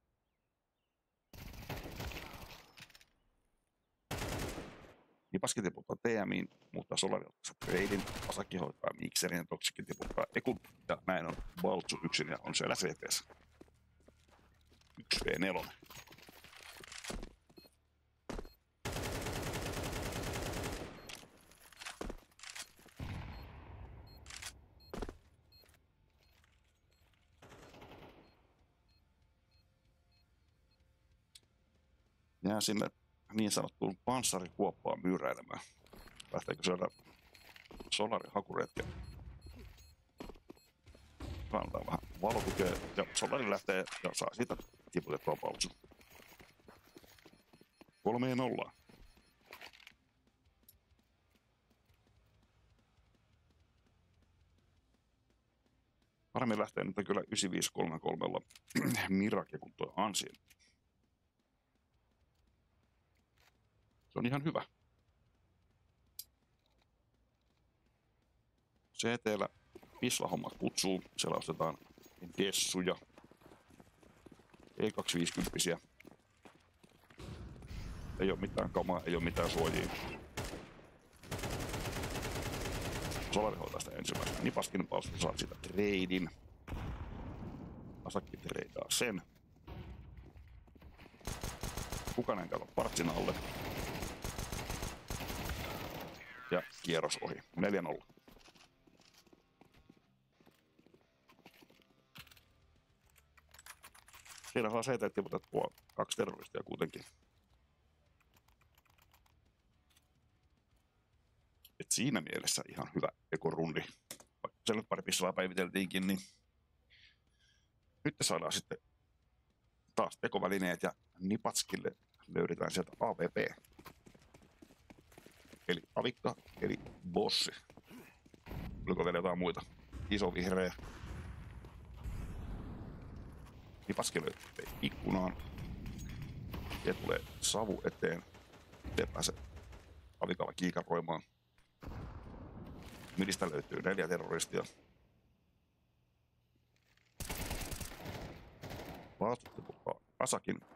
Nipaski tiputtaa TMiin, mutta Solari ottaa treidin, Asakki hoitaa mikserin ja Toksikin tiputtaa Ekun. Ja näin on Baltsu yksin ja on siellä CTS. 1v4. Jää sinne niin sanottuun panssarikuoppaan myyräilemään. Lähteekö syödä solarihakuretken? Kantaa vähän valotukea ja solari lähtee ja saa siitä tiputettua paltsu. Kolmeen nollaan. Paremmin lähtee nyt kyllä 9533 Mirake kuin tuo Ansien. Se on ihan hyvä. CTllä Pislahomma kutsuu. Siellä ostetaan Dessuja. E250. Ei ole mitään kamaa, ei ole mitään suojia. Solari hoitaa sitä ensimmäisenä. Nipaskin paus saa sitä treidin. Asakki treidaa sen. Kukaan ei kato partsin alle. Ja kierros ohi. 4-0. Siinä saa se, että tiputettua kaksi terroristia kuitenkin. Et siinä mielessä ihan hyvä ekorundi. Vaikka se nyt pari pissaa päiviteltiinkin, niin nyt saadaan sitten taas tekovälineet ja Nipatskille löydetään sieltä AVP. Eli avikka, eli bossi. Oliko vielä jotain muita? Iso vihreä. Nipaski löytyy ikkunaan. Ja tulee savu eteen. Te pääse avikalla kiikaroimaan. Midistä löytyy neljä terroristia. Vaatutti puhua Asakin.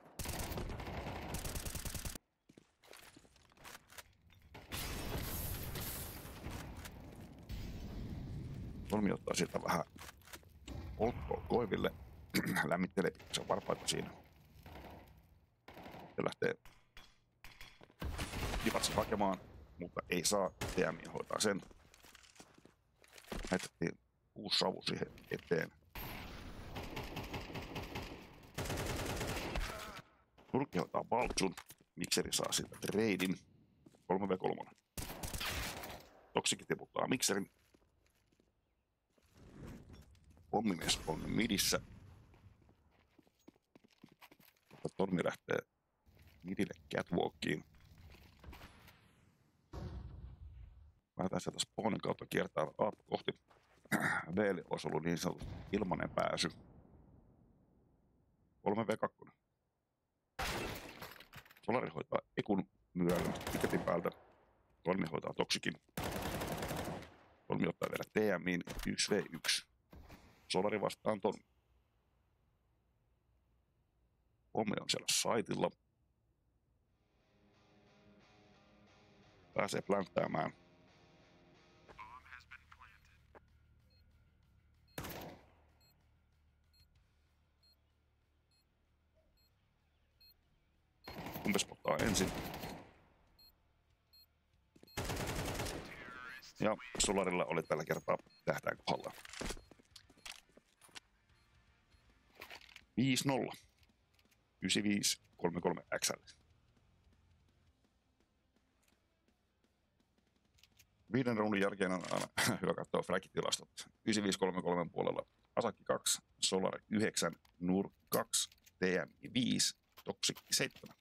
Solmi ottaa siltä vähän polttoa koiville. <clears throat> Lämmittelee pikkasen varpaita siinä. Se lähtee Kipatsi hakemaan, mutta ei saa. TMI hoitaa sen. Lähetettiin uusi savu siihen eteen. Turkki hoitaa Baltsun. Mikseri saa siitä treidin. 3v3. Toksikin tiputtaa mikserin. Pommimies on midissä. Mutta Tormi lähtee midille catwalkiin. Lähdetään sieltä spawnin kautta kiertää A kohti. Veeli olisi ollut niin sanotusti ilmanen pääsy. 3v2. Solari hoitaa Ekun myyrällä tiketin päältä. Tolmi hoitaa Toksikin. Tolmi ottaa vielä TMIin 1v1. Solari vastaan Tolmi. Pommi on siellä saitilla. Pääsee plänttäämään. Kumpi spottaa ensin. Ja Solarilla oli tällä kertaa tähtään kohdalla. 5-0. 95 33 XL. Viiden ruundin jälkeen on aina <laughs> hyvä katsoa fragitilastot. 9533 puolella Asakki 2, Solar 9, Nur 2, TM 5, Toxic 7.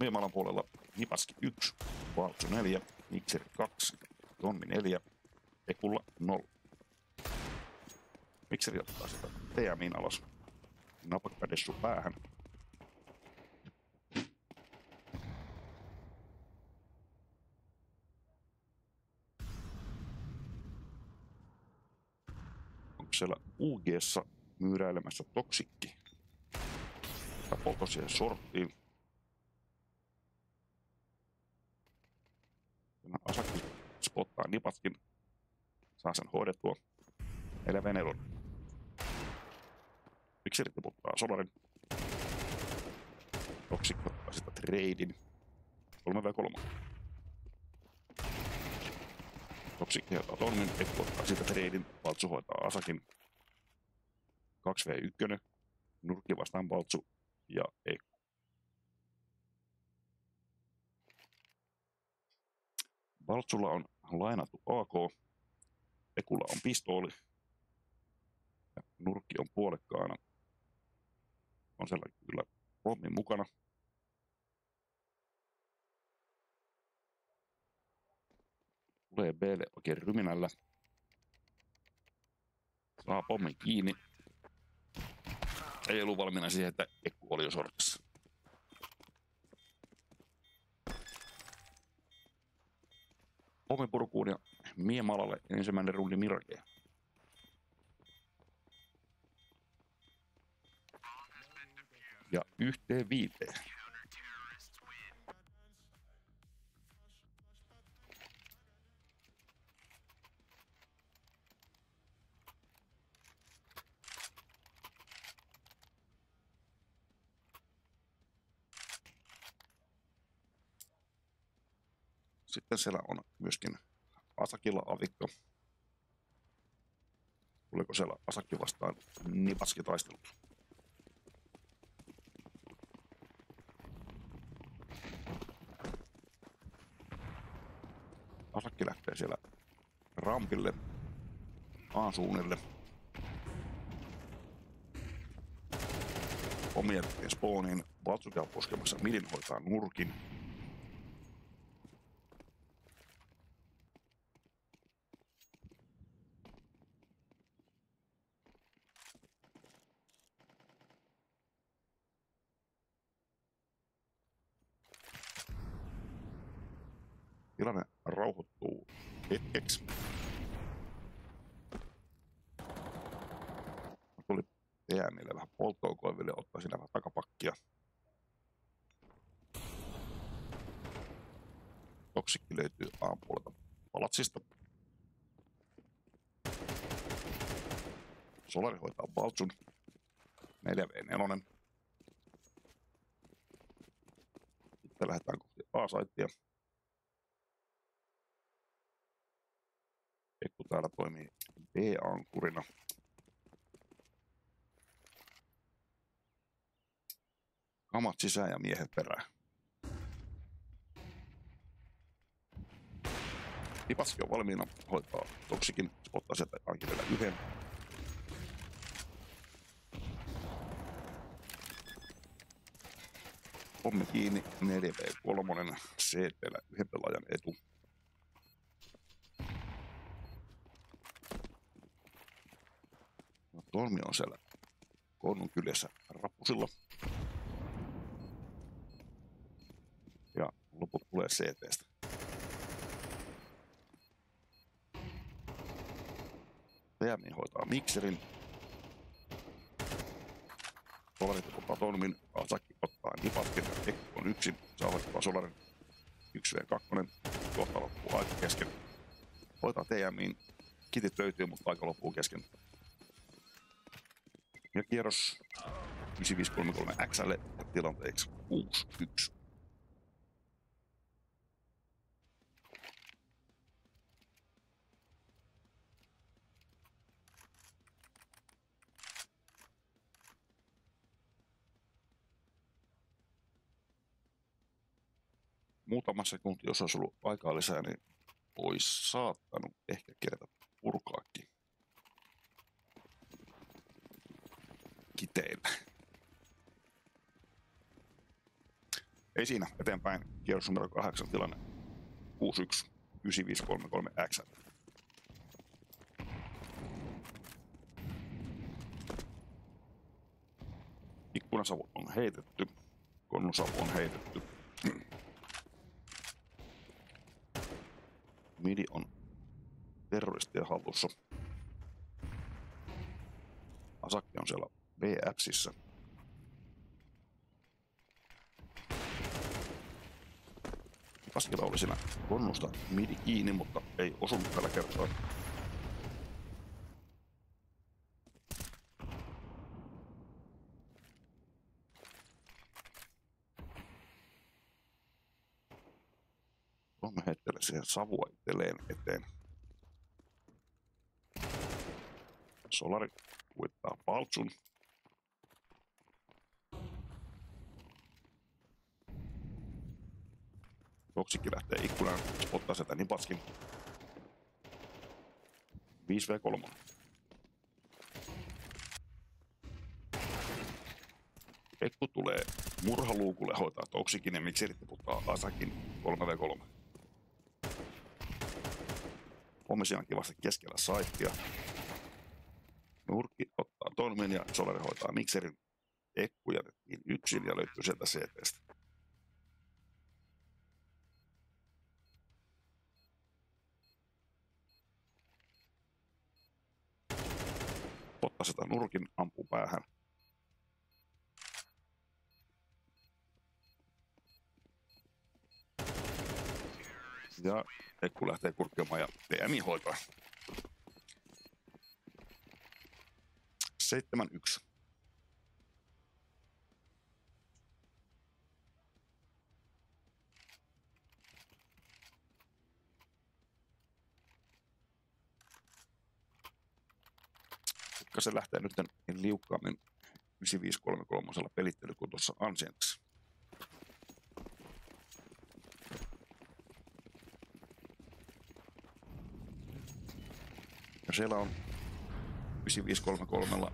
Miemalan puolella Nipaski 1, Valtsu 4, Mixer 2, Tonni 4, Ekulla 0. Mikseri ottaa sitä TMin alas. Napakka dessu päähän. Onko siellä UGssa myyräilemässä toksikki? Tapoiko siihen sorttiin? Asakki spottaa Nipatkin. Saa sen hoidettua. Meillä Venelon Mikseri tiputtaa Solarin. Toxic ottaa sitä treidin. 3v3. Toxic hoitaa tonnin, Ekko ottaa sitä treidin, Valtsu hoitaa Asakin. 2v1. Nurkki vastaan Valtsu ja Ekko. Valtsulla on lainattu AK, Ekulla on pistooli, ja nurkki on puolekkaana on siellä kyllä pommi mukana. Tulee Blle oikein ryminällä. Saa pommin kiinni. Ei ollut valmiina siihen, että Ekku oli jo sortissa. Pommin purkuun ja Miemalalle ensimmäinen rundi Mirkeen. Ja yhteen viiteen. Sitten siellä on myöskin Asakilla avikko. Tuleeko siellä Asakki vastaan nipaski taistelussa? Asakki lähtee siellä rampille, A-suunnille. Omia spawniin, Vatsukia poskemassa midin hoitaa nurkin. Tilanne rauhoittuu hetkeksi. Tuli EMille vähän polttoa koiville, ottaa siinä vähän takapakkia. Toksikki löytyy aamupuolelta palatsista. Solari hoitaa Baltsun. 4v4. Sitten lähdetään A-saittia. Pekku täällä toimii B-ankurina. Kamat sisään ja miehet perään. Tipaski on valmiina, hoitaa toksikin, ottaa sieltä ainakin vielä yhden. Pommi kiinni, 4v3, CT yhden pelaajan etu. No, Tormi on siellä Konnun kyljessä rappusilla. Ja loput tulee CTstä. PM hoitaa mikserin. Solarit ottaa Tormin, Ekko on yksin, saa hoitaa Solarin 1v2, kohta loppuu aika kesken. Hoitaa TMin, kitit löytyy, mutta aika loppuu kesken. Ja kierros 9533 XL tilanteeksi 6-1. Muutama sekunti, jos olisi ollut aikaa lisää, niin olisi saattanut ehkä kerätä purkaakin. kiteillä. Ei siinä, eteenpäin. Kierros numero 8 tilanne 61 9533 X. Ikkunasavu on heitetty. Konnusavu on heitetty. Midi on terroristien hallussa. Asakki on siellä B-appsissa. Paskilla oli siinä konnusta midi kiinni, mutta ei osunut tällä kertaa. Siihen savua itselleen eteen. Solari kuittaa paltsun. Toksikki lähtee ikkunaan, ottaa sieltä nipatskin. 5v3. Ekku tulee murhaluukulle hoitaa Toksikin ja mikserit tiputtaa Asakin 3v3. On kivasti keskellä saittia. Nurkki ottaa Tonmin ja Solari hoitaa mikserin. Ekku jätettiin yksin ja löytyy sieltä CTstä. Ottaa sitä nurkin, ampuu päähän. Ja Ekku lähtee kurkkeamaan ja TMI hoitaa. 7-1. se lähtee nyt liukkaammin 9533 pelittely kuin tuossa Ancientissa. Ja siellä on 9533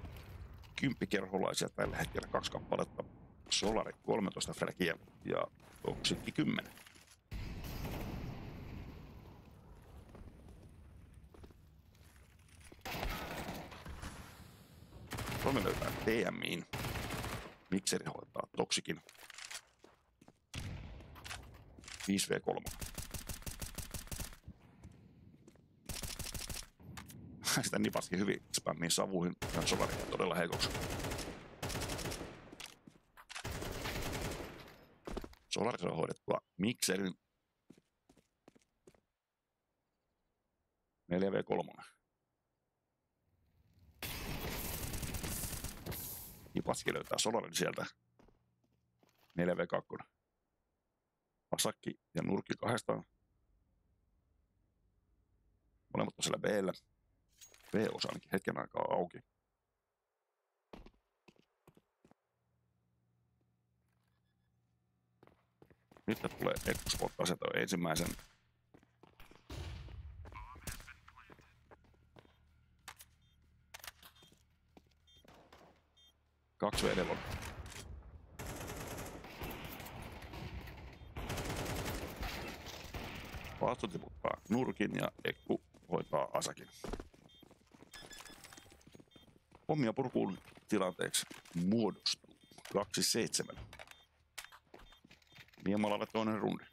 kymppikerholaisia tällä hetkellä kaksi kappaletta. Solari 13 fräkiä ja Toxikki 10. Suomi löytää TMIin. Mikseri hoitaa Toksikin. 5v3. <laughs> sitä nipaskin hyvin spämmiin savuihin ja solaria todella heikoksi. Solari on hoidettua mikserin 4v3. Nipaski löytää Solarin sieltä 4v2. Pasakki ja Nurkki kahdestaan. Molemmat on siellä B-llä. B-osa ainakin hetken aikaa auki. Nyt tulee Exospot asetoi ensimmäisen. Kaksi v Vaatsu tiputtaa nurkin ja Ekku hoitaa asakin omia purkuun tilanteeksi muodostuu 2-7. Niemalalle toinen rundi.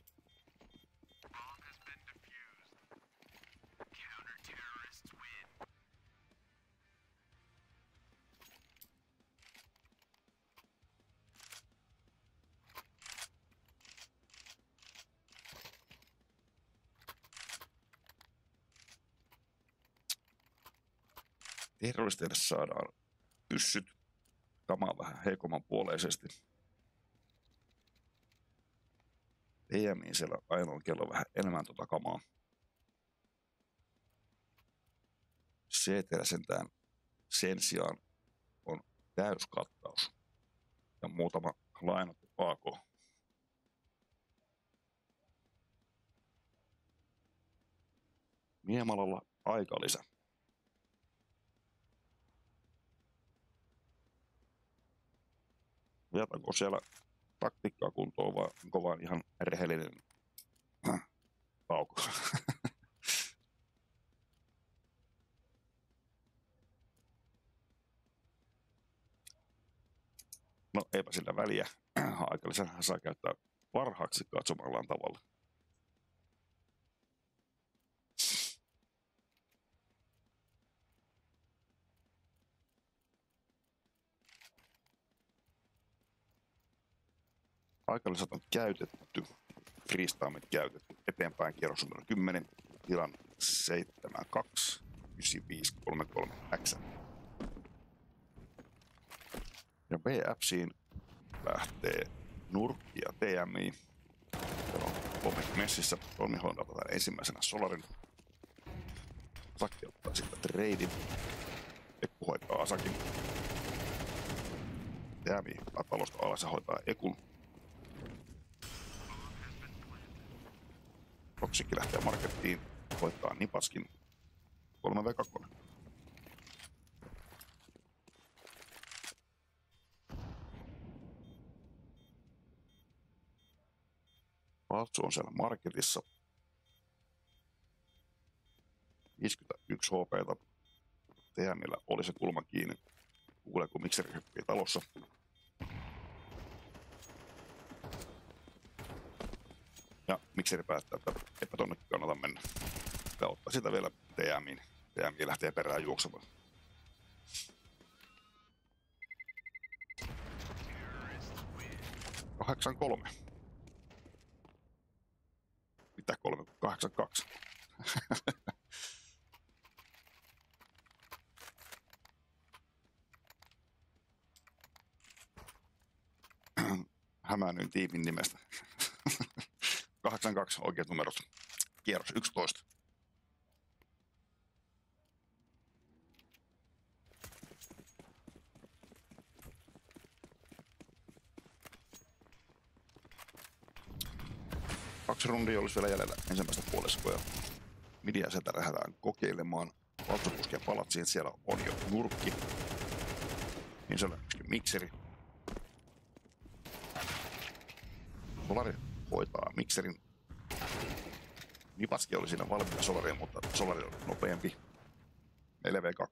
Terroristeille saadaan pyssyt kamaa vähän heikomman puoleisesti. PMI siellä ainoa kello vähän enemmän tuota kamaa. CTL sentään sen sijaan on täyskattaus ja muutama lainattu AK. Niemalalla lisä. Otetaanko siellä taktiikkaa kuntoon vai onko vaan ihan rehellinen tauko? No eipä sillä väliä. Aikallisen saa käyttää parhaaksi katsomallaan tavalla. Paikalliset on käytetty, freestamit käytetty, eteenpäin kierros numero 10, tilan 72, 9533 X. Ja B-appsiin lähtee Nurkki ja TMI. Siellä on Pomit messissä, Tommi hoitaa ensimmäisenä Solarin. Sakki ottaa sitten treidin. Ekku hoitaa Asakin. TMI talosta alas ja hoitaa Ekun. Toksikki lähtee markettiin voittaa Nipaskin 3v2. Patsu on siellä marketissa. 51 HPta. Teemillä oli se kulma kiinni. Kuulee, kun mikseri hyppii talossa. Ja mikseri päättää, että eipä tonne kannata mennä. Ja ottaa sitä vielä TMiin. TMI lähtee perään juoksemaan. Kahdeksan kolme. Mitä kolme? Kahdeksan kaksi. <laughs> Hämäännyin tiimin nimestä. <laughs> 82 oikeat numerot. Kierros 11. Kaksi rundia olisi vielä jäljellä ensimmäistä puolesta, ja midia sieltä lähdetään kokeilemaan. Valtsupuskien palatsiin siellä on jo nurkki. Niin se on mikseri. Solari hoitaa mikserin. Nipaski oli siinä valmiina Solaria, mutta Solari oli nopeampi. 4v2.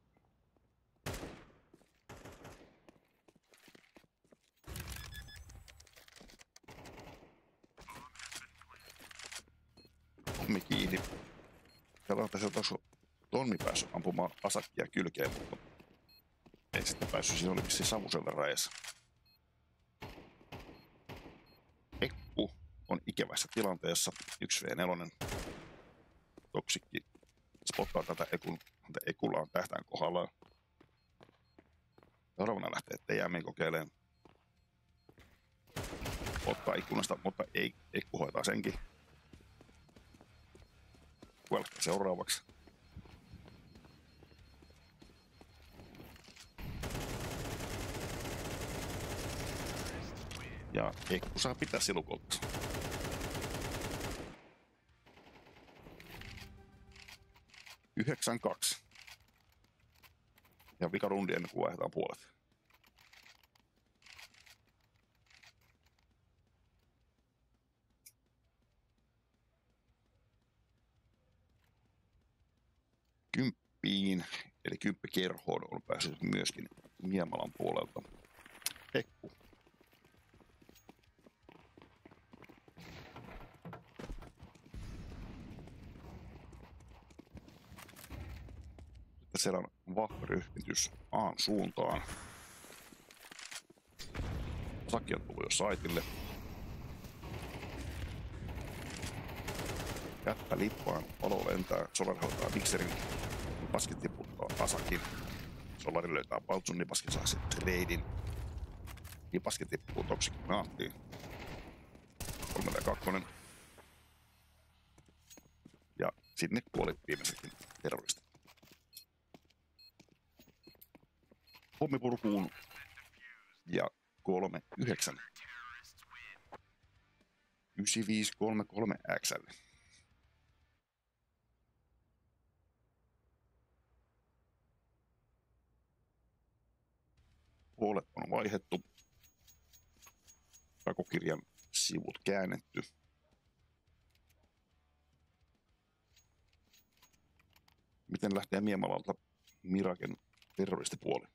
Tommi kiinni. Täällä on tässä tuossa Tommi päässyt ampumaan asakkia kylkeen, mutta ei sitten päässyt. Siinä oli vissiin savusella rajassa. Ekku on ikävässä tilanteessa. 1v4. Toksikki spottaa tätä Ekun, on tähtään kohdallaan. Seuraavana lähtee TM kokeilemaan. Ottaa ikkunasta, mutta ei, Ekku hoitaa senkin. Kuelkka seuraavaksi. Ja Ekku saa pitää silukolta. Yhdeksän kaksi. Ja vika rundi ennen kuin vaihdetaan puolet. Kymppiin, eli kymppikerhoon on päässyt myöskin Miemalan puolelta. Ekku. Siellä on vahva ryhmitys Aan suuntaan. Saki on tullut jo saitille. Kättä lippaan, valo lentää, Solari hoitaa mikserin, Nipaskin tiputtaa Asakin. Solari löytää Paltsun, Nipaskin saa sitten reidin. Nipaskin tippuu Toksikin naattiin. 3v2. Ja sinne kuoli viimeisetkin terroristit. Pommipurkuun ja 3 9 9533 XL. Puolet on vaihettu. Pakokirjan sivut käännetty. Miten lähtee Miemalalta Miraken terroristipuoli?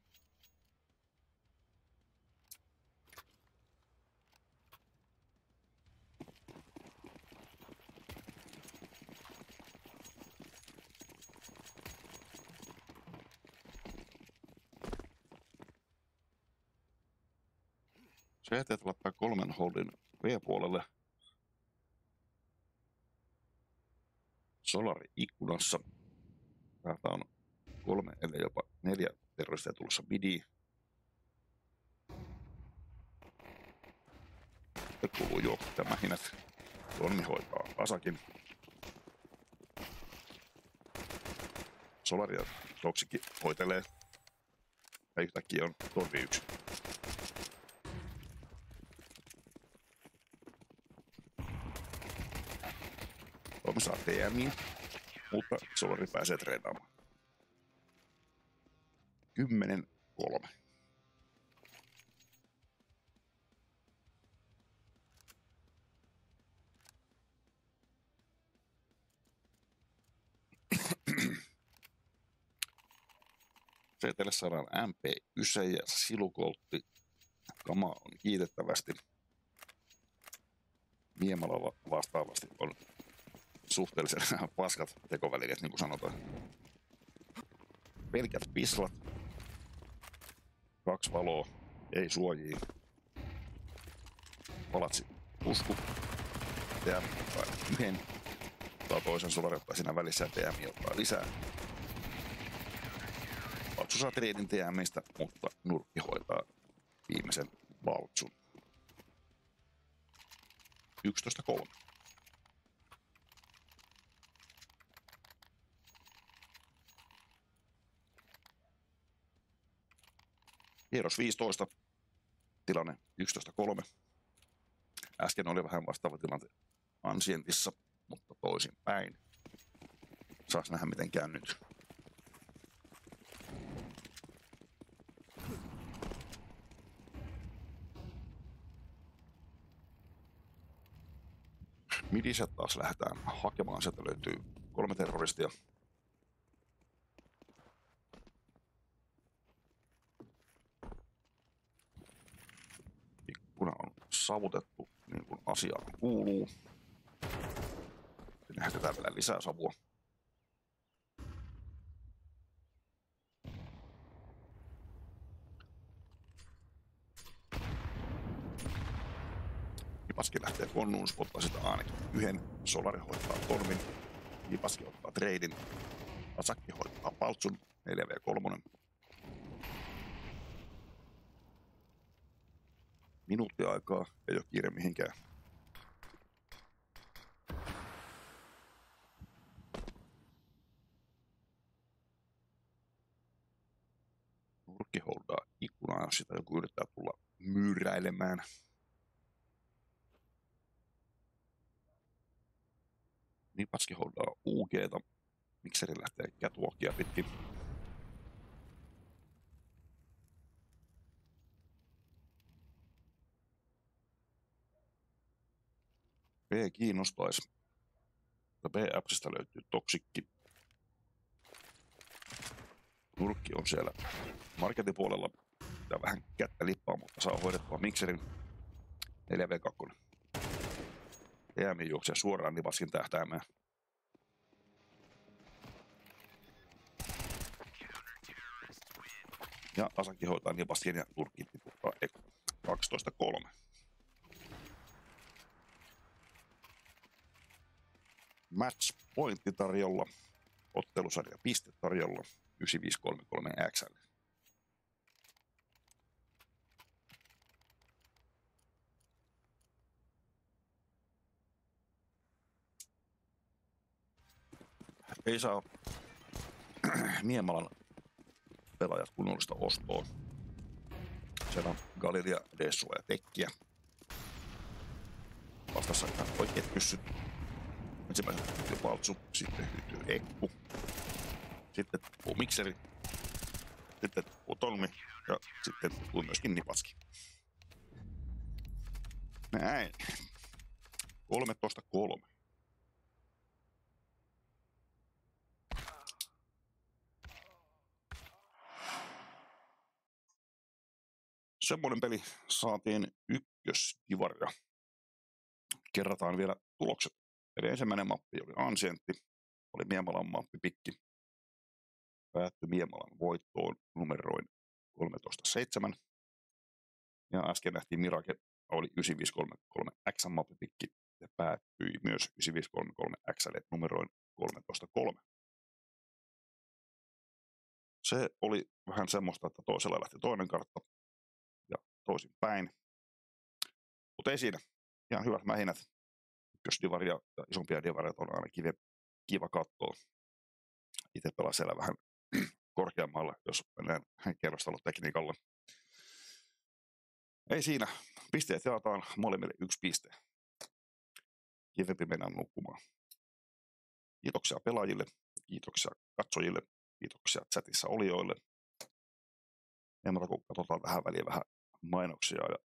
CT laittaa kolmen holdin V-puolelle. Solari ikkunassa. Täältä on kolme, ellei jopa neljä terroristia tulossa midi. Nyt kuuluu jo tämä hinnat. Tonni hoitaa Asakin. Solari ja Toksikki hoitelee. Ja yhtäkkiä on torvi yksi. Suomi saa DMin, mutta Solari pääsee treenaamaan. 10 kolme. Teille saadaan MP9 ja silukoltti. Kama on kiitettävästi. Niemalalla vastaavasti on suhteellisen <laughs> paskat tekovälineet, niin kuin sanotaan. Pelkät pislat. Kaksi valoa, ei suojii. Palatsi usku. TM ottaa yhden. Ottaa toisen solari ottaa siinä välissä ja TM ottaa lisää. Valtsu saa treidin TMistä, mutta nurkki hoitaa viimeisen valtsun. 11.3. Kierros 15, tilanne 11.3. Äsken oli vähän vastaava tilanne Ansientissa, mutta toisin päin. Saas nähdä miten käy nyt. Midiset taas lähdetään hakemaan. Sieltä löytyy kolme terroristia. Ikkuna on savutettu niin kuin asiaan kuuluu. Sinne vielä lisää savua. Ipaski lähtee konnuun, spottaa sitä ainakin yhden. Solari hoitaa tormin. Ipaski ottaa treidin. Asakki hoitaa paltsun. 4v3. Minuutti aikaa, ei ole kiire mihinkään. Nurkki holdaa ikkunaa, jos sitä joku yrittää tulla myyräilemään. Nipaski holdaa UGta. Mikseri lähtee catwalkia pitkin. Kiinnostaisi. B-appsista löytyy toksikki. Nurkki on siellä marketin puolella. Pitää vähän kättä lippaa, mutta saa hoidettua mikserin 4v2. EM juoksee suoraan Nivaskin tähtäimeen. Ja Asaki hoitaa Nivaskin ja Turkki tiputtaa 12-3. Match pointti tarjolla, ottelusarja piste tarjolla 9533 XL. ei saa <clears throat> Niemalan pelaajat kunnollista ostoa. Siellä on Galeria, Dessua ja Tekkiä. Vastassa ihan oikeat pyssyt. Ensimmäisenä hyytyy Paltsu, sitten hyytyy Ekku. Sitten tippuu Mikseri. Sitten tippuu Tolmi ja sitten tippuu myöskin Nipatski. Näin. 13.3. semmoinen peli saatiin ykkösdivaria. Kerrataan vielä tulokset. Eli ensimmäinen mappi oli Ansientti, oli Miemalan mappi pikki. Päättyi Miemalan voittoon numeroin 13.7. Ja äsken nähtiin Mirake oli 9533 X mappi pikki ja päättyi myös 9533 X numeroin 13.3. Se oli vähän semmoista, että toisella lähti toinen kartta, toisinpäin. Mutta ei siinä. Ihan hyvät mähinät. Ykkösdivaria ja isompia divareita on aina kiva, kiva katsoa. Itse pelaan siellä vähän korkeammalla, jos mennään kerrostalotekniikalla. Ei siinä. Pisteet jaetaan molemmille yksi piste. Kivempi mennä nukkumaan. Kiitoksia pelaajille, kiitoksia katsojille, kiitoksia chatissa olijoille. En muuta kuin katsotaan tähän väliin vähän mainoksia ja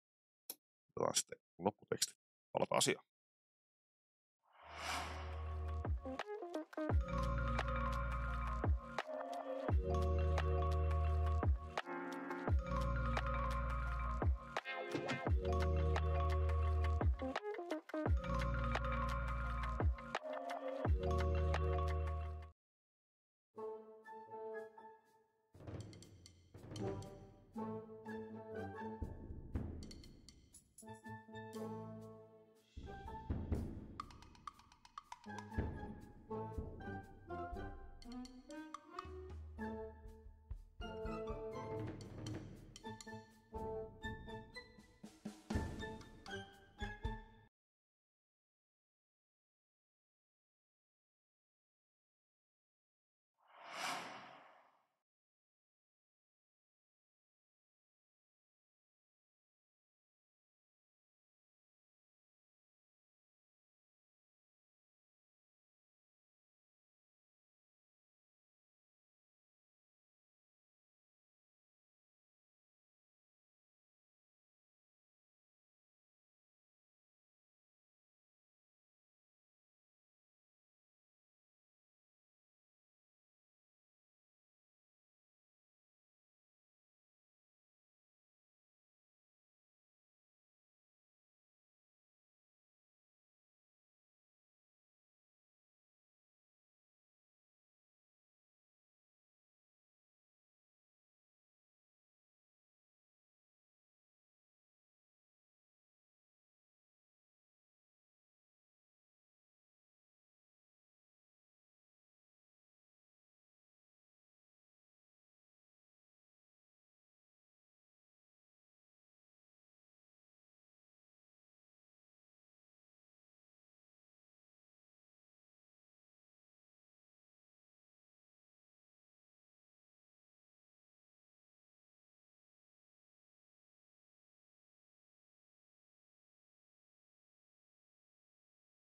otetaan sitten lopputeksti. Palataan asiaan. Thank you.